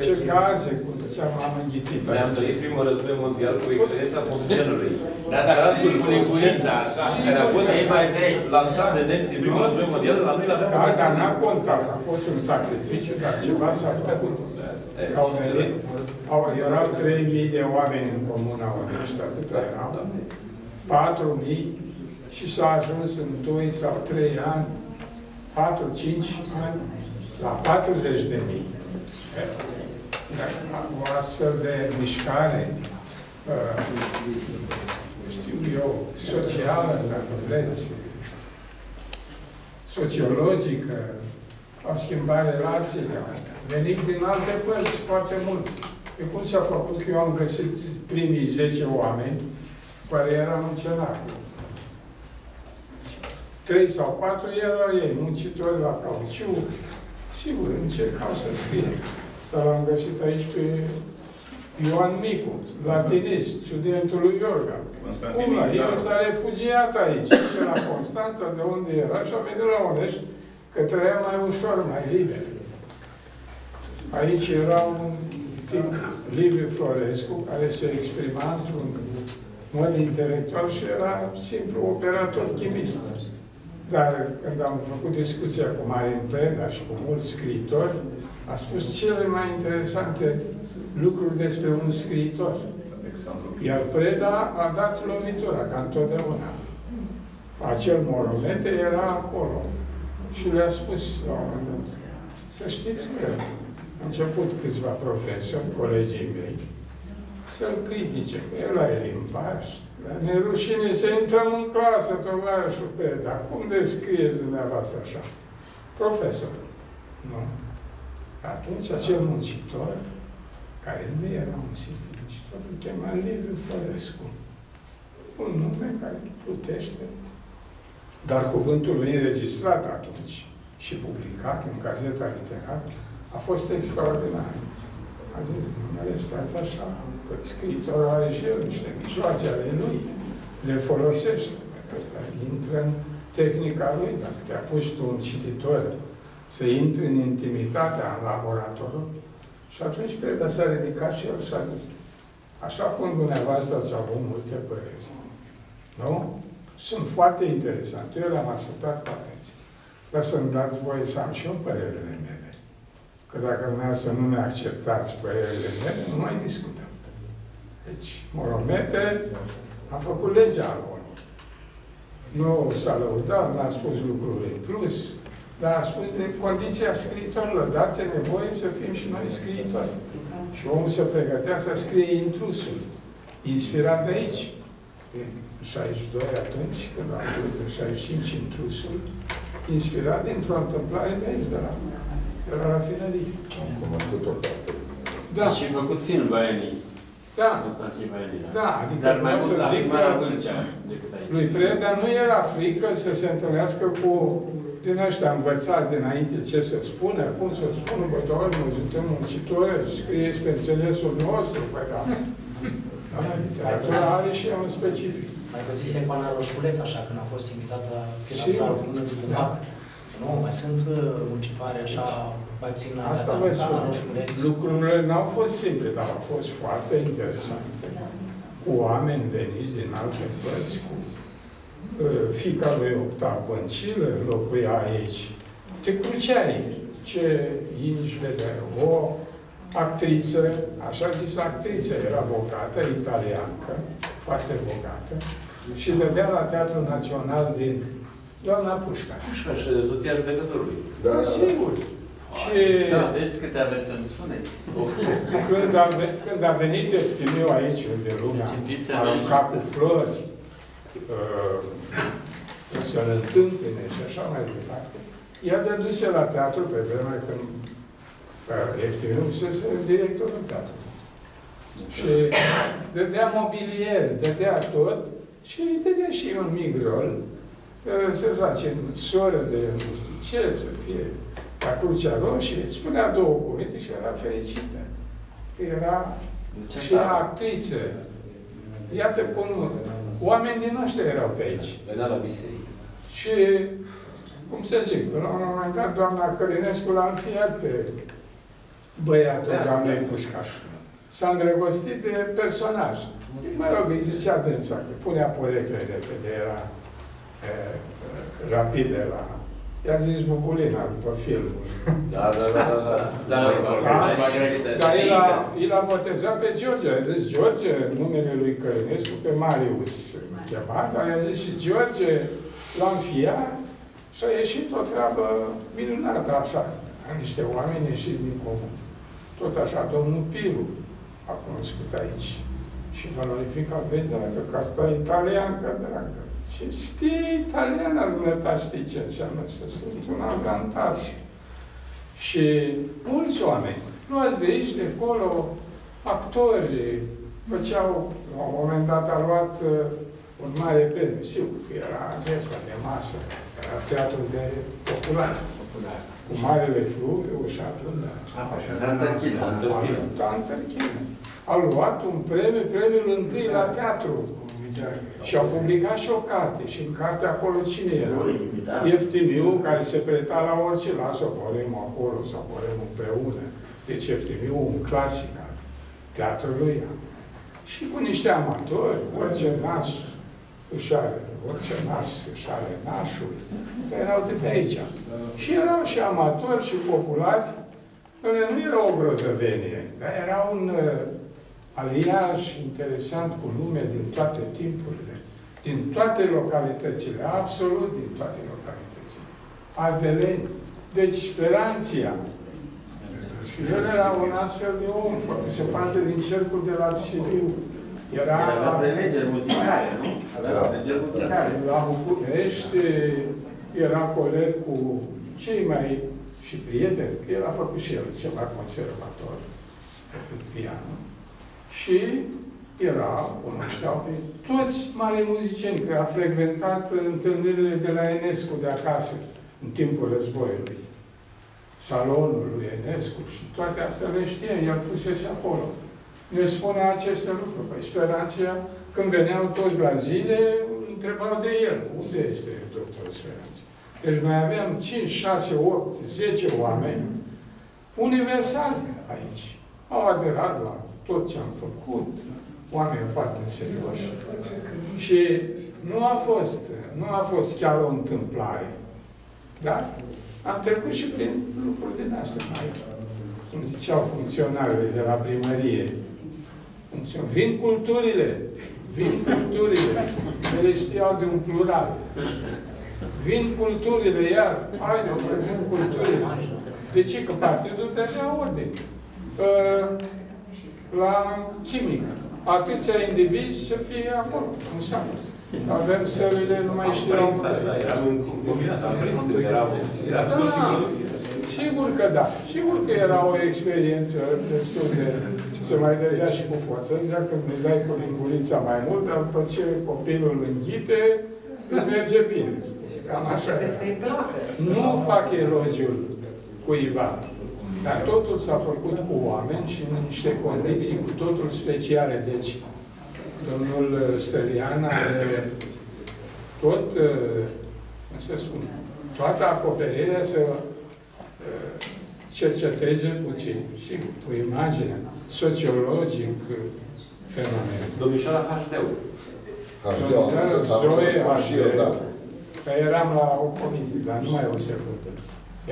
ce gaze, cu ce am înghițit Ne-am aici. trăit primul război mondial cu experiența fosgenului. Da, dar Gazul cu cu nebuința, așa, care a fost ei mai dai. lansat de nemții în primul război mondial, dar noi l-aveam Da, în dar magazin. n-a contat, a fost un sacrificiu, dar ceva s-a făcut. Că au venit, au, erau 3.000 de oameni în comuna Onești, atâta erau. 4.000 și s-a ajuns în 2 sau 3 ani, 4-5 ani, la 40 de mii. O astfel de mișcare, uh, știu eu, socială, dacă vreți, sociologică, au schimbat relațiile, au venit din alte părți foarte mulți. De cum s-a făcut că eu am găsit primii 10 oameni care eram în cenacul. Trei sau patru erau ei, muncitori la cauciu. Sigur, încercau să scrie. Dar l-am găsit aici pe Ioan Micu, latinist, studentul lui Iorga. Constantin Cum la el Mindaru. s-a refugiat aici, de la Constanța, de unde era, și a venit la Onești, că trăia mai ușor, mai liber. Aici era un tip, Liviu Florescu, care se exprima într-un mod intelectual și era simplu operator chimist. Dar când am făcut discuția cu Marin Preda și cu mulți scriitori, a spus cele mai interesante lucruri despre un scriitor. Alexandru Iar Preda a dat lovitura, ca întotdeauna. Acel monumente era acolo. Și le-a spus la un moment dat, să știți că a început câțiva profesori, colegii mei, să-l critique, că el are limbaj. Dar ne rușine să intrăm în clasă, tovarășul Preda. Cum descrieți dumneavoastră așa? Profesor. Nu. Atunci acel muncitor, care nu era un simplu muncitor, îl chema Liviu Florescu. Un nume care plutește. Dar cuvântul lui înregistrat atunci și publicat în Gazeta Literară a fost extraordinar. A zis, domnule, stați așa, că scriitorul are și el niște mijloace ale lui, le folosește. Dacă ăsta intră în tehnica lui, dacă te-a pus tu un cititor să intri în intimitatea în laboratorul, și atunci Preda s-a ridicat și el și a zis, așa cum dumneavoastră ați avut multe păreri, nu? Sunt foarte interesante. Eu le-am ascultat cu atenție. Dar să-mi dați voie să am și eu părerile mele. Că dacă dumneavoastră nu mi acceptați părerile mele, nu mai discutăm. Deci, Moromete a făcut legea acolo. Nu s-a lăudat, n-a spus lucruri în plus, dar a spus de condiția scriitorilor. Dați-ne voie să fim și noi scriitori. Și omul se pregătea să scrie intrusul, inspirat de aici. În 62 atunci, când a avut în 65 intrusul, inspirat dintr-o întâmplare de aici, de la, de la rafinărie. Cum a făcut o parte. Da, Și făcut film Vaianii. da, Constantin Vaianii. da, adică Dar mai vreau mult să la zic că filmarea Vâlcea decât aici. lui Preda nu era frică să se întâlnească cu din ăștia învățați dinainte ce să spună, cum să spună, bă, doamne, noi suntem muncitori, scrieți pe înțelesul nostru, păi da. Da, literatura are și ea un specific. Mai văzise cu Ana Roșculeț, așa, când a fost invitată la Sigur. la lună de bumac. Nu, mai sunt uh, muncitoare așa, mai puțin la Asta Ana vă spun. Roșculeț. Lucrurile n-au fost simple, dar au fost foarte interesante. Cu oameni veniți din alte părți, cu uh, fica lui Octav Băncilă, locuia aici. Te cruceai ce inși vedeai. O actriță, așa zis actriță, era bogată, italiancă, foarte bogată, și dădea la Teatrul Național din doamna Pușcaș. Pușca și soția judecătorului. Da, da, da. Sigur. Și Să vedeți câte aveți să-mi spuneți. când a, ve- când a venit Eftimiu aici, unde lumea Citiți a aruncat cu analiză. flori, uh, să-l întâmpine și așa mai departe, i-a dăduse la teatru pe vremea când uh, Eftimiu fusese directorul teatrului. Și dădea mobilier, dădea tot și îi dădea și un mic rol uh, să face soră de nu știu ce, să fie la Crucea Roșie, îți spunea două cuvinte și era fericită. Că era și ea actriță. Iată cum oameni din ăștia erau pe aici. Venea la biserică. Și, cum să zic, la un moment dat, doamna Călinescu l-a înfiat pe băiatul Da. doamnei Pușcaș. S-a îndrăgostit de personaj. Mă rog, îi zicea dânsa, că punea porecle repede, era e, rapide la... I-a zis Bubulina după filmul. Da, da, da, da. da. Da, Margarita. Dar el a, el a botezat pe George. A zis George, numele lui Călinescu, pe Marius îl chema, dar i-a zis și George, l-a înfiat și a ieșit o treabă minunată, așa, a niște oameni ieșiți din comun. Tot așa, domnul Piru a cunoscut aici. Și valorifica, vezi, dacă că asta e italiancă, dragă. Și știi italiana, dumneata, știi ce înseamnă să sunt un avantaj. Și mulți oameni, luați de aici, de acolo, actori, făceau, la un moment dat a luat uh, un mare premiu, sigur că era de asta, de masă, era teatru de popular, popular. cu marele fluviu și atunci, Tantărchină. Tantărchină. Au luat un premiu, premiul întâi la teatru. Și au publicat și o carte. Și în carte acolo cine era? Eftimiu, care se preta la orice, lasă o porem acolo, să o porem împreună. Deci Eftimiu, un clasic al teatrului. Și cu niște amatori, orice nas își are, orice nas își are nașul. Astea erau de pe aici. Și erau și amatori și populari. Ele nu era o grozăvenie, dar era un uh, aliaj interesant cu lume din toate timpurile, din toate localitățile, absolut din toate localitățile. Ardeleni, deci Speranția. Și el era un astfel de om, se parte din cercul de la Sibiu. Era Avea prelegeri muzicale, nu? Avea Da. prelegeri muzicale. la București, era coleg cu cei mai și prieteni, că el a făcut și el ceva conservator, făcut piano. Și era, cunoșteau pe toți mari muzicieni, că a frecventat întâlnirile de la Enescu de acasă, în timpul războiului. salonul lui Enescu și toate astea le știe, el pusese acolo. Ne spune aceste lucruri. Păi Speranția, când veneau toți la zile, întrebau de el, unde este doctorul Speranția? Deci noi aveam 5, 6, 8, 10 oameni universali aici. Au aderat la tot ce am făcut, oameni foarte serioși. Și nu a fost, nu a fost chiar o întâmplare. Dar am trecut și prin lucruri din astea mai, cum ziceau funcționarele de la primărie. Funcțion- Vin culturile, vin culturile, ele știau de un plural. Vin culturile, iar, haideți că vin culturile. De ce? Că partidul dădea ordine. Uh, la chimic, atâția indivizi să fie acolo, în sat. Avem sălile, nu mai Am știu. prins asta, eram în combinat, am prins că erau, era Da, scos și da. minut. Sigur că da. Sigur că era o experiență destul de... Se mai dădea și cu forță. Exact când îi dai cu lingurița mai mult, dar după ce copilul înghite, îi merge bine. Cam așa. Trebuie era. să-i placă. Nu fac elogiul cuiva. Dar totul s-a făcut cu oameni și în niște condiții cu totul speciale. Deci, domnul Stelian are tot, uh, cum să spun, toată acoperirea să uh, cerceteze puțin, sigur, cu imagine, sociologic, uh, fenomen. Domnișoara HD-ul. HD, am să am să spun și eu, da. Că eram la o comisie, dar numai o secundă.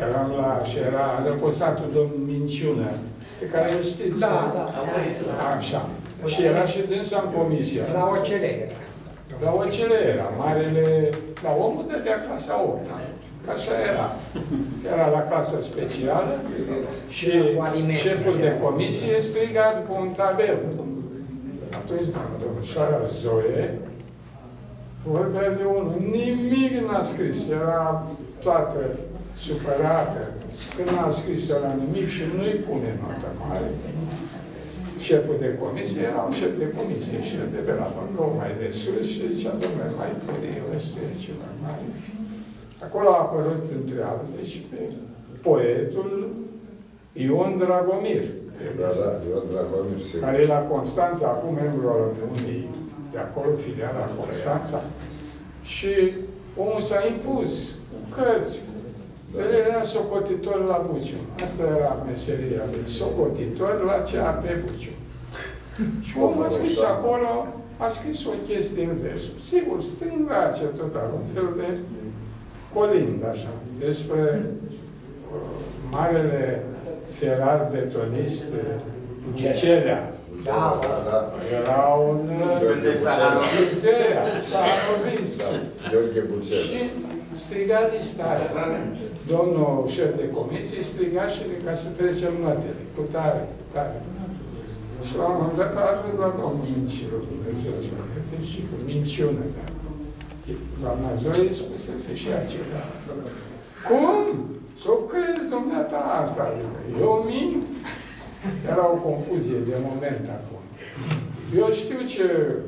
Eram la, și era răposatul domn Minciună, pe care îl știți. Da, da. Așa. Și era și dânsa în comisie. La OCL era. La OCL era, marele, la omul de la clasa 8 Că așa era. Era la clasa specială și Cu alimente, șeful de așa. comisie striga după un tabel. Atunci, domnișoara Zoe, vorbea de unul, nimic n-a scris, era toată supărată. Când n-a scris la nimic și nu-i pune notă mare. Șeful de comisie era un șef de comisie și el de pe la balcon mai de sus și zicea, domnule, mai pune eu ăstuia ceva mare. Acolo a apărut între alții și pe poetul Ion Dragomir. Da, da, eu Dragomir, sigur. care e la Constanța, acum membru al Uniunii, de acolo, filiala Constanța. Și omul s-a impus cu cărți. El era socotitor la Buciu. Asta era meseria lui. Socotitor la CAP Buciu. *laughs* Și omul a scris acolo, a scris o chestie în vers. Sigur, stângace total, un fel de colind, așa, despre uh, marele ferar betonist uh, Gicelea. Da, Da, da. Era un Gheorghe Bucel. Ideea, s-a convins. Gheorghe Bucel. Și striga lista aia. Domnul șef de comisie striga și ca să trecem notele, cu tare, cu tare. Și la un moment dat a ajuns la domnul Mincilu, Dumnezeu să ierte, și cu minciună, da. Doamna Zoe spusese și ea ceva. Cum? Să o crezi, dumneata, asta? Eu mint? Era o confuzie de moment acum. Eu știu ce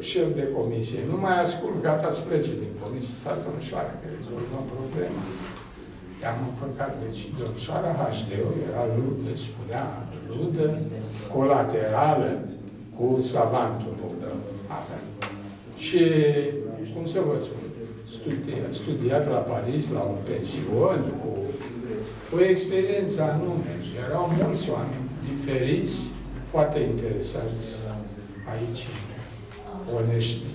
șef de comisie, nu mai ascult, gata să plece din comisie, s-a domnișoara, că rezolvăm problema. I-am împăcat, deci domnișoara HD era ludă, spunea ludă, colaterală cu savantul. Avea. Și, cum să vă spun, studiat, studiat la Paris, la un pension, cu o experiență anume. Erau mulți oameni diferiți, foarte interesați aici, onești.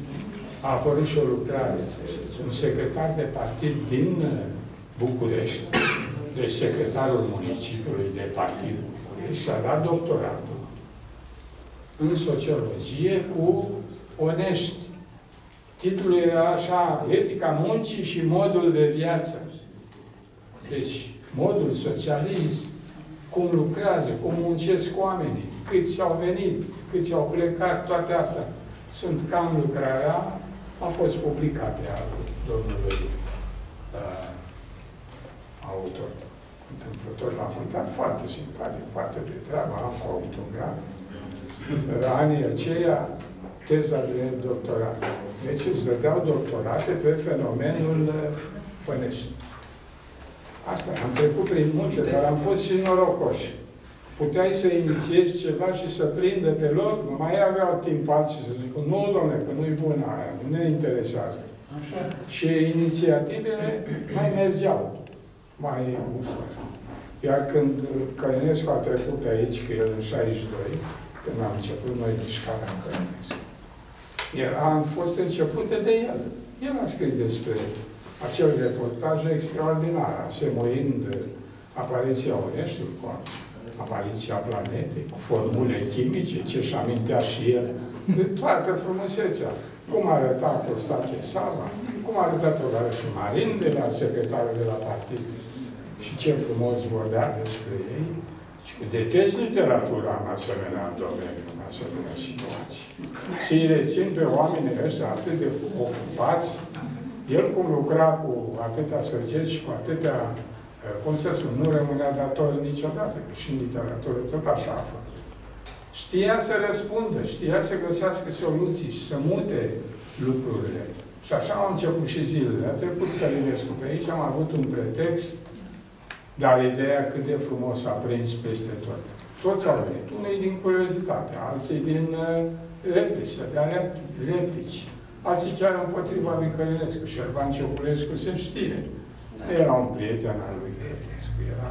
A apărut și o lucrare, să știți, un secretar de partid din uh, București, deci secretarul municipiului de partid București, și-a dat doctoratul în sociologie cu onești. Titlul era așa, Etica muncii și modul de viață. Deci, modul socialist, cum lucrează, cum muncesc oamenii, câți au venit, câți au plecat, toate astea. Sunt cam lucrarea, a fost publicate a domnului uh, autor, întâmplător la contat, foarte simpatic, foarte de treabă, am cu autograf. Uh, anii aceia, teza de doctorat. Deci îți dădeau doctorate pe fenomenul uh, pănești. Asta, am trecut prin multe, dar am fost și norocoși. Puteai să inițiezi ceva și să prindă pe loc, nu mai aveau timp alții să zică, nu, domnule, că nu-i bună aia, nu ne interesează. Așa. Și inițiativele mai mergeau mai ușor. Iar când Călinescu a trecut pe aici, că el în 62, când am început noi mișcarea în Călinescu, era, am fost începute de el. El a scris despre acel reportaj extraordinar, asemuind apariția Oneștiului cu apariția planetei, cu formule chimice, ce-și amintea și el, de toată frumusețea. Cum arăta Costache Sava, cum arăta tovarășul Marin de la secretarul de la partid și ce frumos vorbea despre ei. Și detest literatura în asemenea domeniu, în asemenea situații. Și îi rețin pe oamenii ăștia atât de ocupați, el cum lucra cu atâtea săgeți și cu atâtea, eh, cum să spun, nu rămânea dator niciodată, că și în literatură tot așa a făcut. Știa să răspundă, știa să găsească soluții și să mute lucrurile. Și așa au început și zilele. A trecut Călinescu pe aici, am avut un pretext, dar ideea cât de frumos a prins peste tot. Toți au venit. Unii din curiozitate, alții din uh, replici, să dea replici. Alții chiar împotriva lui Călinescu. Șerban Ciopulescu se știe. Era un prieten al lui Călinescu. Era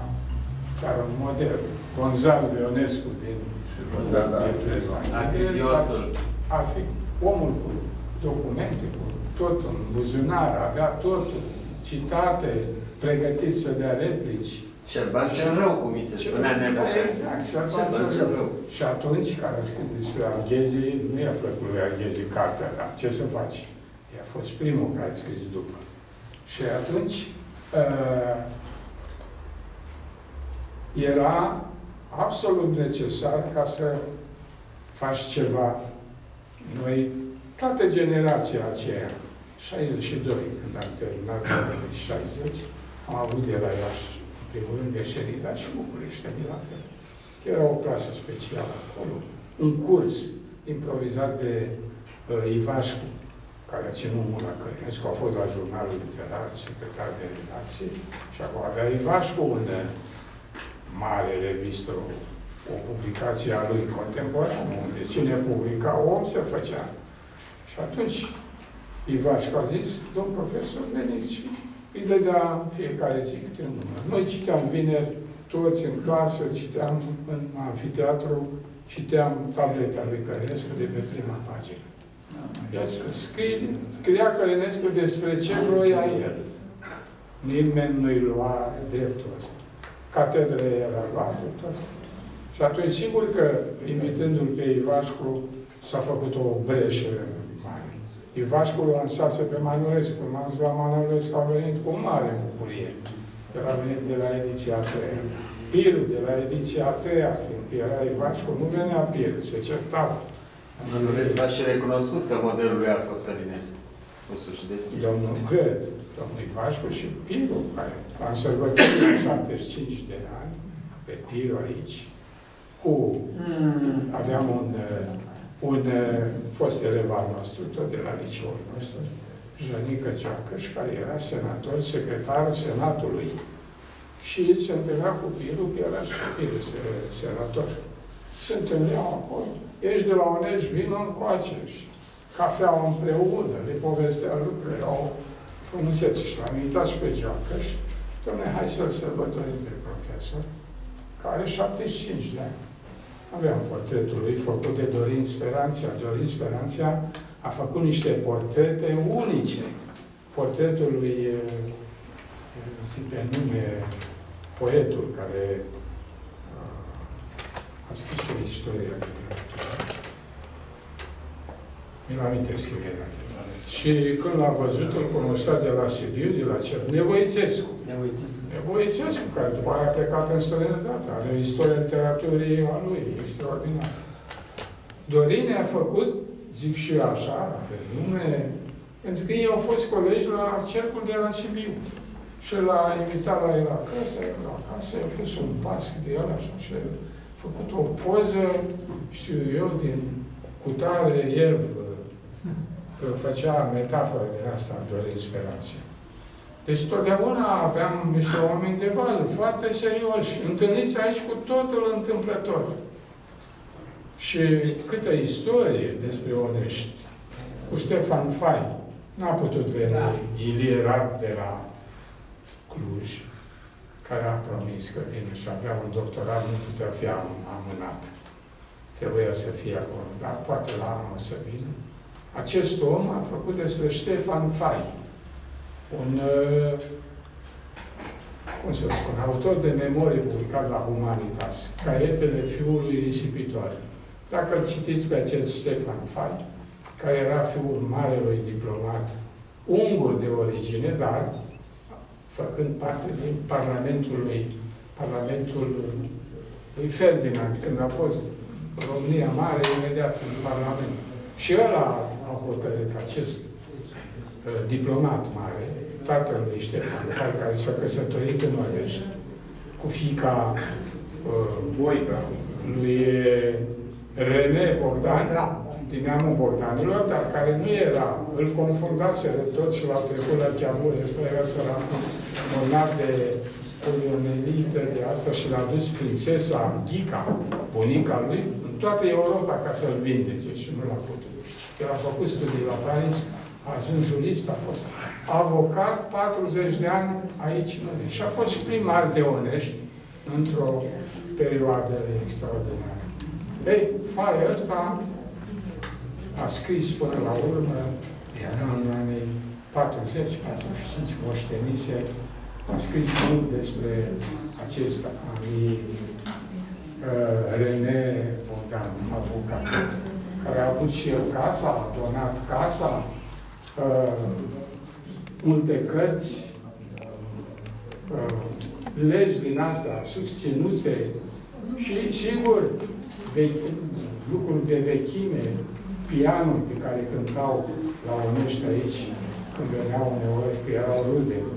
chiar un model. Gonzalo Leonescu din Da, da. Arhiviosul. ar fi omul cu documente, cu tot în buzunar, avea totul, citate, pregătit să dea replici. Șerban cel rău, cum mi se spunea în epoca. Exact, Șerban Șerban cel cel rău. rău. Și atunci, care a scris despre Arghezii, nu i-a plăcut lui Arghezii cartea, dar ce să faci? I-a fost primul care a scris după. Și atunci, uh, era absolut necesar ca să faci ceva. Noi, toată generația aceea, 62, când am terminat în 60, am avut de la Iași, în primul rând, de Șerida și București, la fel. Era o clasă specială acolo, un curs improvizat de uh, Ivașcu, care a ținut mâna Călinescu, a fost la jurnalul literar, secretar de redacție, și acum avea Ivașcu un uh, mare revistă, o, o publicație a lui contemporană, unde cine publica om se făcea. Și atunci Ivașcu a zis, domn profesor, veniți și îi dădea fiecare zi câte un număr. Noi citeam vineri, toți în clasă, citeam în amfiteatru, citeam tableta lui Călinescu de pe prima pagină. El scrie, scria Călinescu despre ce vroia el. Nimeni nu-i lua dreptul ăsta. Catedra era luată, tot. Și atunci, sigur că, invitându-l pe Ivașcu, s-a făcut o breșă mare. Ivașcu lansase pe Manolescu. M-am zis la Manolescu, a venit cu mare bucurie. El a venit de la ediția a treia. Piru de la ediția a treia, fiindcă era Ivașcu, nu venea Piru, se certau. Manolescu a și recunoscut că modelul lui a fost Călinescu. Spusul și deschis. Eu nu cred. Domnul Ivașcu și Piru, care am sărbătorit la *coughs* 75 de ani, pe Piru aici, cu... Aveam un, uh, un uh, fost elev al nostru, tot de la liceul nostru, Jănică Geacăș, care era senator, secretarul Senatului. Și el se întâlnea cu Piru, că era și Piru se- senator. Se întâlneau acolo. Ești de la Onești, vină încoace. Și cafeaua împreună, le povestea lucruri, erau frumusețe. Și l-am invitat și pe Geacăș. Dom'le, hai să-l sărbătorim pe profesor, care are 75 de ani. Aveam portretul lui făcut de Dorin Speranția. Dorin Speranția a făcut niște portrete unice. Portretul lui, eh, zic pe nume, poetul care eh, a scris o istorie. Mi-l amintesc imediat. Și când l-a văzut, îl cunoștea de la Sibiu, de la Cer, Nevoițescu. Ne uiți. Nevoițescu, care după aia a plecat în străinătate, are o istorie literaturii a lui, extraordinar. Dorine a făcut, zic și eu așa, pe nume, pentru că ei au fost colegi la cercul de la Sibiu. Și l-a invitat la el acasă, la acasă, a pus un pasc de el așa și a făcut o poză, știu eu, din cutare Ev, că făcea metaforă din asta, Dorin Speranțe. Deci totdeauna aveam niște oameni de bază, foarte serioși, întâlniți aici cu totul întâmplător. Și câtă istorie despre Onești. Cu Ștefan Fai. N-a putut veni da. Ilie Rad de la Cluj, care a promis că vine și avea un doctorat, nu putea fi amânat. Trebuia să fie acolo, dar poate la anul o să vină. Acest om a făcut despre Ștefan Fai, un, uh, cum să spun, autor de memorie publicat la Humanitas, Caietele fiului risipitor. Dacă îl citiți pe acest Ștefan Fai, care era fiul marelui diplomat ungur de origine, dar făcând parte din Parlamentul lui, Parlamentul lui Ferdinand, când a fost România Mare, imediat în Parlament. Și ăla a hotărât acest uh, diplomat mare, tatălui Ștefan Fai, care s-a căsătorit în Olești, cu fica uh, Voica, lui René Bogdan, da, da. din neamul Bogdanilor, dar care nu era, îl confundase de tot și l-au trecut la Chiabur, ăsta era săracul bolnav de polionelită de asta și l-a dus prințesa Ghica, bunica lui, în toată Europa ca să-l vindece și nu l-a putut. El a făcut studii la Paris, a ajuns jurist, a fost avocat 40 de ani aici în Onești. Și a fost și primar de Onești într-o perioadă extraordinară. Ei, foaia ăsta a scris până la urmă, era în anii 40-45, moștenise, a scris mult despre acest ami uh, René Bogdan, avocat, care a avut și el casa, a donat casa, uh, multe cărți, uh, legi din astea susținute și, sigur, vechi, lucruri de vechime, pianul pe care cântau la Onești aici, când veneau uneori, că erau rude cu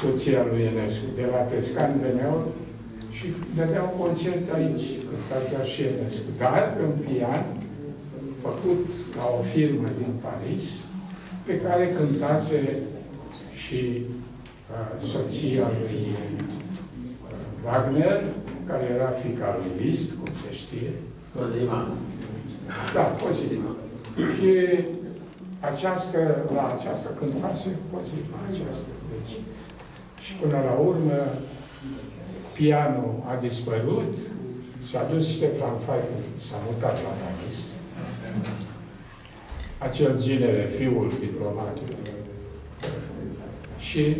soția lui Enescu. De la Pescan veneau și dădeau concert aici, cânta chiar și Enescu. Dar un pian făcut la o firmă din Paris, pe care cântase și uh, soția lui uh, Wagner, care era fica lui Liszt, cum se știe. Cozima. Da, Cozima. Și această, la această cântase Cozima, această. Deci, și până la urmă, pianul a dispărut, s-a dus Ștefan Fai, s-a mutat la Paris. Acel ginere, fiul diplomatului. Și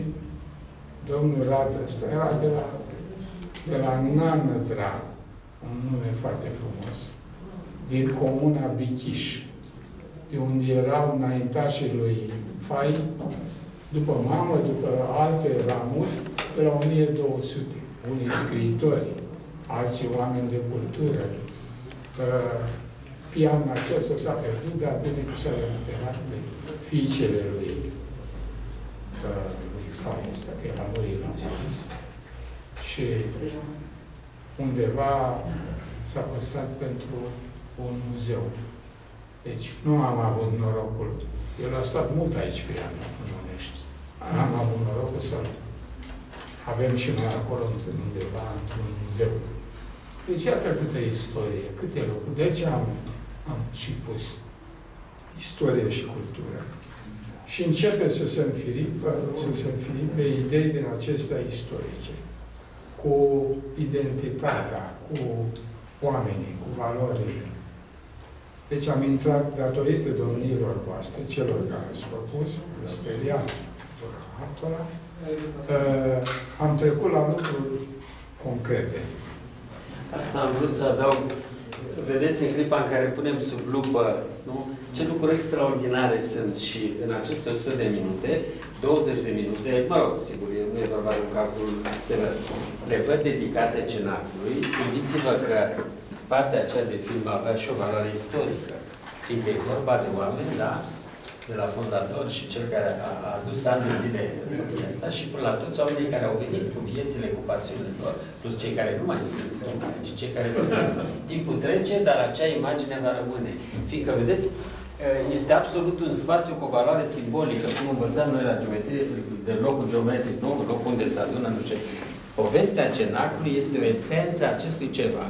domnul Rad ăsta era de la de la Nanădra, un nume foarte frumos, din comuna Bichiș, de unde erau înaintașii lui Fai, după mamă, după alte ramuri, de la 1200. Unii scriitori, alții oameni de cultură. Pianul acesta s-a pierdut, dar bine că s-a recuperat de fiicele lui, lui Fai, ăsta, că el a murit la Paris și undeva s-a păstrat pentru un muzeu. Deci nu am avut norocul. El a stat mult aici pe an, în Onești. Am avut norocul să avem și noi acolo undeva, într-un muzeu. Deci iată câte istorie, câte lucruri. De ce am, am și pus istorie și cultură. Și începe să se înfiripă, să se înfiripe idei din acestea istorice cu identitatea, cu oamenii, cu valorile. Deci am intrat datorită domniilor voastre, celor care ați propus, Stelian, altora, uh, am trecut la lucruri concrete. Asta am vrut să adaug. Vedeți în clipa în care punem sub lupă nu? ce lucruri extraordinare sunt și în aceste 100 de minute 20 de minute, mă rog, sigur, nu e vorba de un calcul sever, le văd dedicate cenacului. Gândiți-vă că partea aceea de film avea și o valoare istorică, fiindcă e vorba de oameni, da, de la fondator și cel care a, a adus ani de zile familia asta și până la toți oamenii care au venit cu viețile, cu pasiunile lor, plus cei care nu mai sunt și cei care nu Timpul trece, dar acea imagine va rămâne. Fiindcă, vedeți, uh, este absolut un spațiu cu o valoare simbolică, cum învățam noi la geometrie, de locul geometric, nu? locul unde se adună, nu știu. Povestea cenacului este o esență a acestui ceva.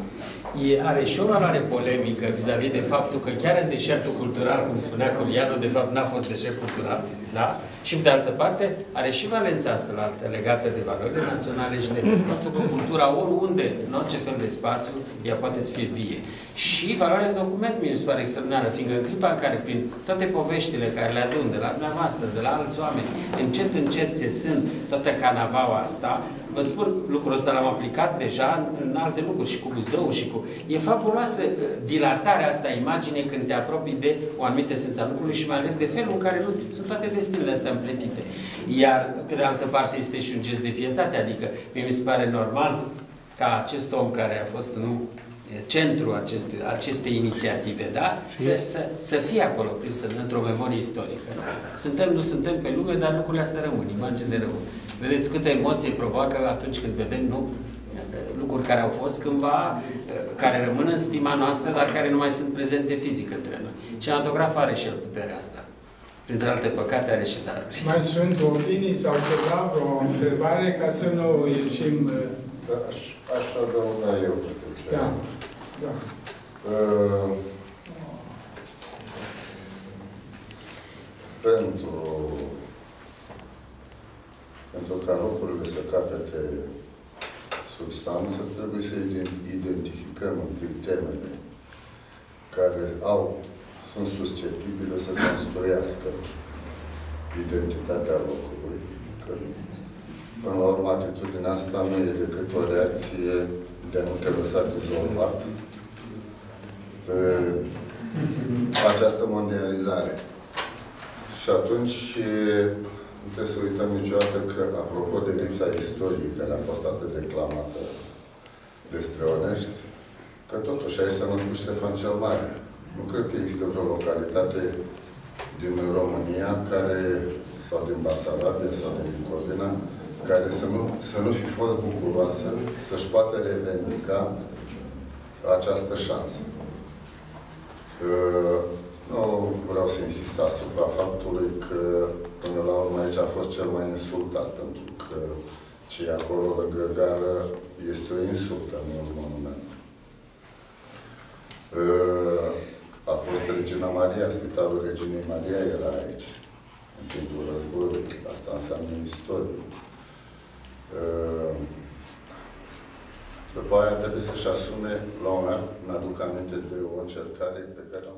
E, are și o valoare polemică vis-a-vis -vis de faptul că chiar în deșertul cultural, cum spunea Culianu, de fapt n-a fost deșert cultural, da? Și pe de altă parte, are și valența asta la altă, legată de valorile naționale și de faptul că cultura oriunde, în orice fel de spațiu, ea poate să fie vie. Și valoarea de document mi se pare extraordinară, fiindcă în clipa în care, prin toate poveștile care le adun de la dumneavoastră, de la alți oameni, încet, încet se sunt toată canavaua asta, vă spun, lucrul ăsta l-am aplicat deja în, în alte lucruri, și cu Buzău, și cu... E fabuloasă uh, dilatarea asta a imaginei când te apropii de o anumită esență a lucrului și mai ales de felul în care nu, sunt toate destinele astea împletite. Iar, pe de altă parte, este și un gest de pietate, adică mi se pare normal ca acest om care a fost nu, centru aceste, acestei inițiative, da? Să, să, să fie acolo prins într-o memorie istorică. Da? Suntem, nu suntem pe lume, dar lucrurile astea rămân, imaginile rămân. Vedeți câte emoții provoacă atunci când vedem, nu? lucruri care au fost cândva, care rămân în stima noastră, dar care nu mai sunt prezente fizic între noi. Cinematograf are și el puterea asta. Printre alte păcate are și daruri. Mai sunt opinii sau ceva, o întrebare, ca să nu ieșim... Da, aș, aș adăuga eu câte ceva. Da, da. Uh, pentru, pentru ca lucrurile să capete substanță, trebuie să identificăm întâi temele care au, sunt susceptibile să construiască identitatea locului. Că, până la urmă, atitudinea asta nu e decât o reacție de a nu te lăsa dezvoltat pe această mondializare. Și atunci nu trebuie să uităm niciodată că, apropo de lipsa istoriei care a fost atât declamată despre Onești, că totuși aici s-a născut Ștefan cel Mare. Nu cred că există vreo localitate din România care, sau din Basarabia sau din Bucovina, care să nu, să nu fi fost bucuroasă să-și poată revendica această șansă. Nu vreau să insist asupra faptului că, până la urmă, aici a fost cel mai insultat, pentru că ce e acolo lângă gară este o insultă, nu un monument. A fost Regina Maria, Spitalul Reginei Maria era aici, în timpul războiului. Asta înseamnă istorie. După aia trebuie să-și asume, la un moment, mi-aduc aminte de o încercare pe care am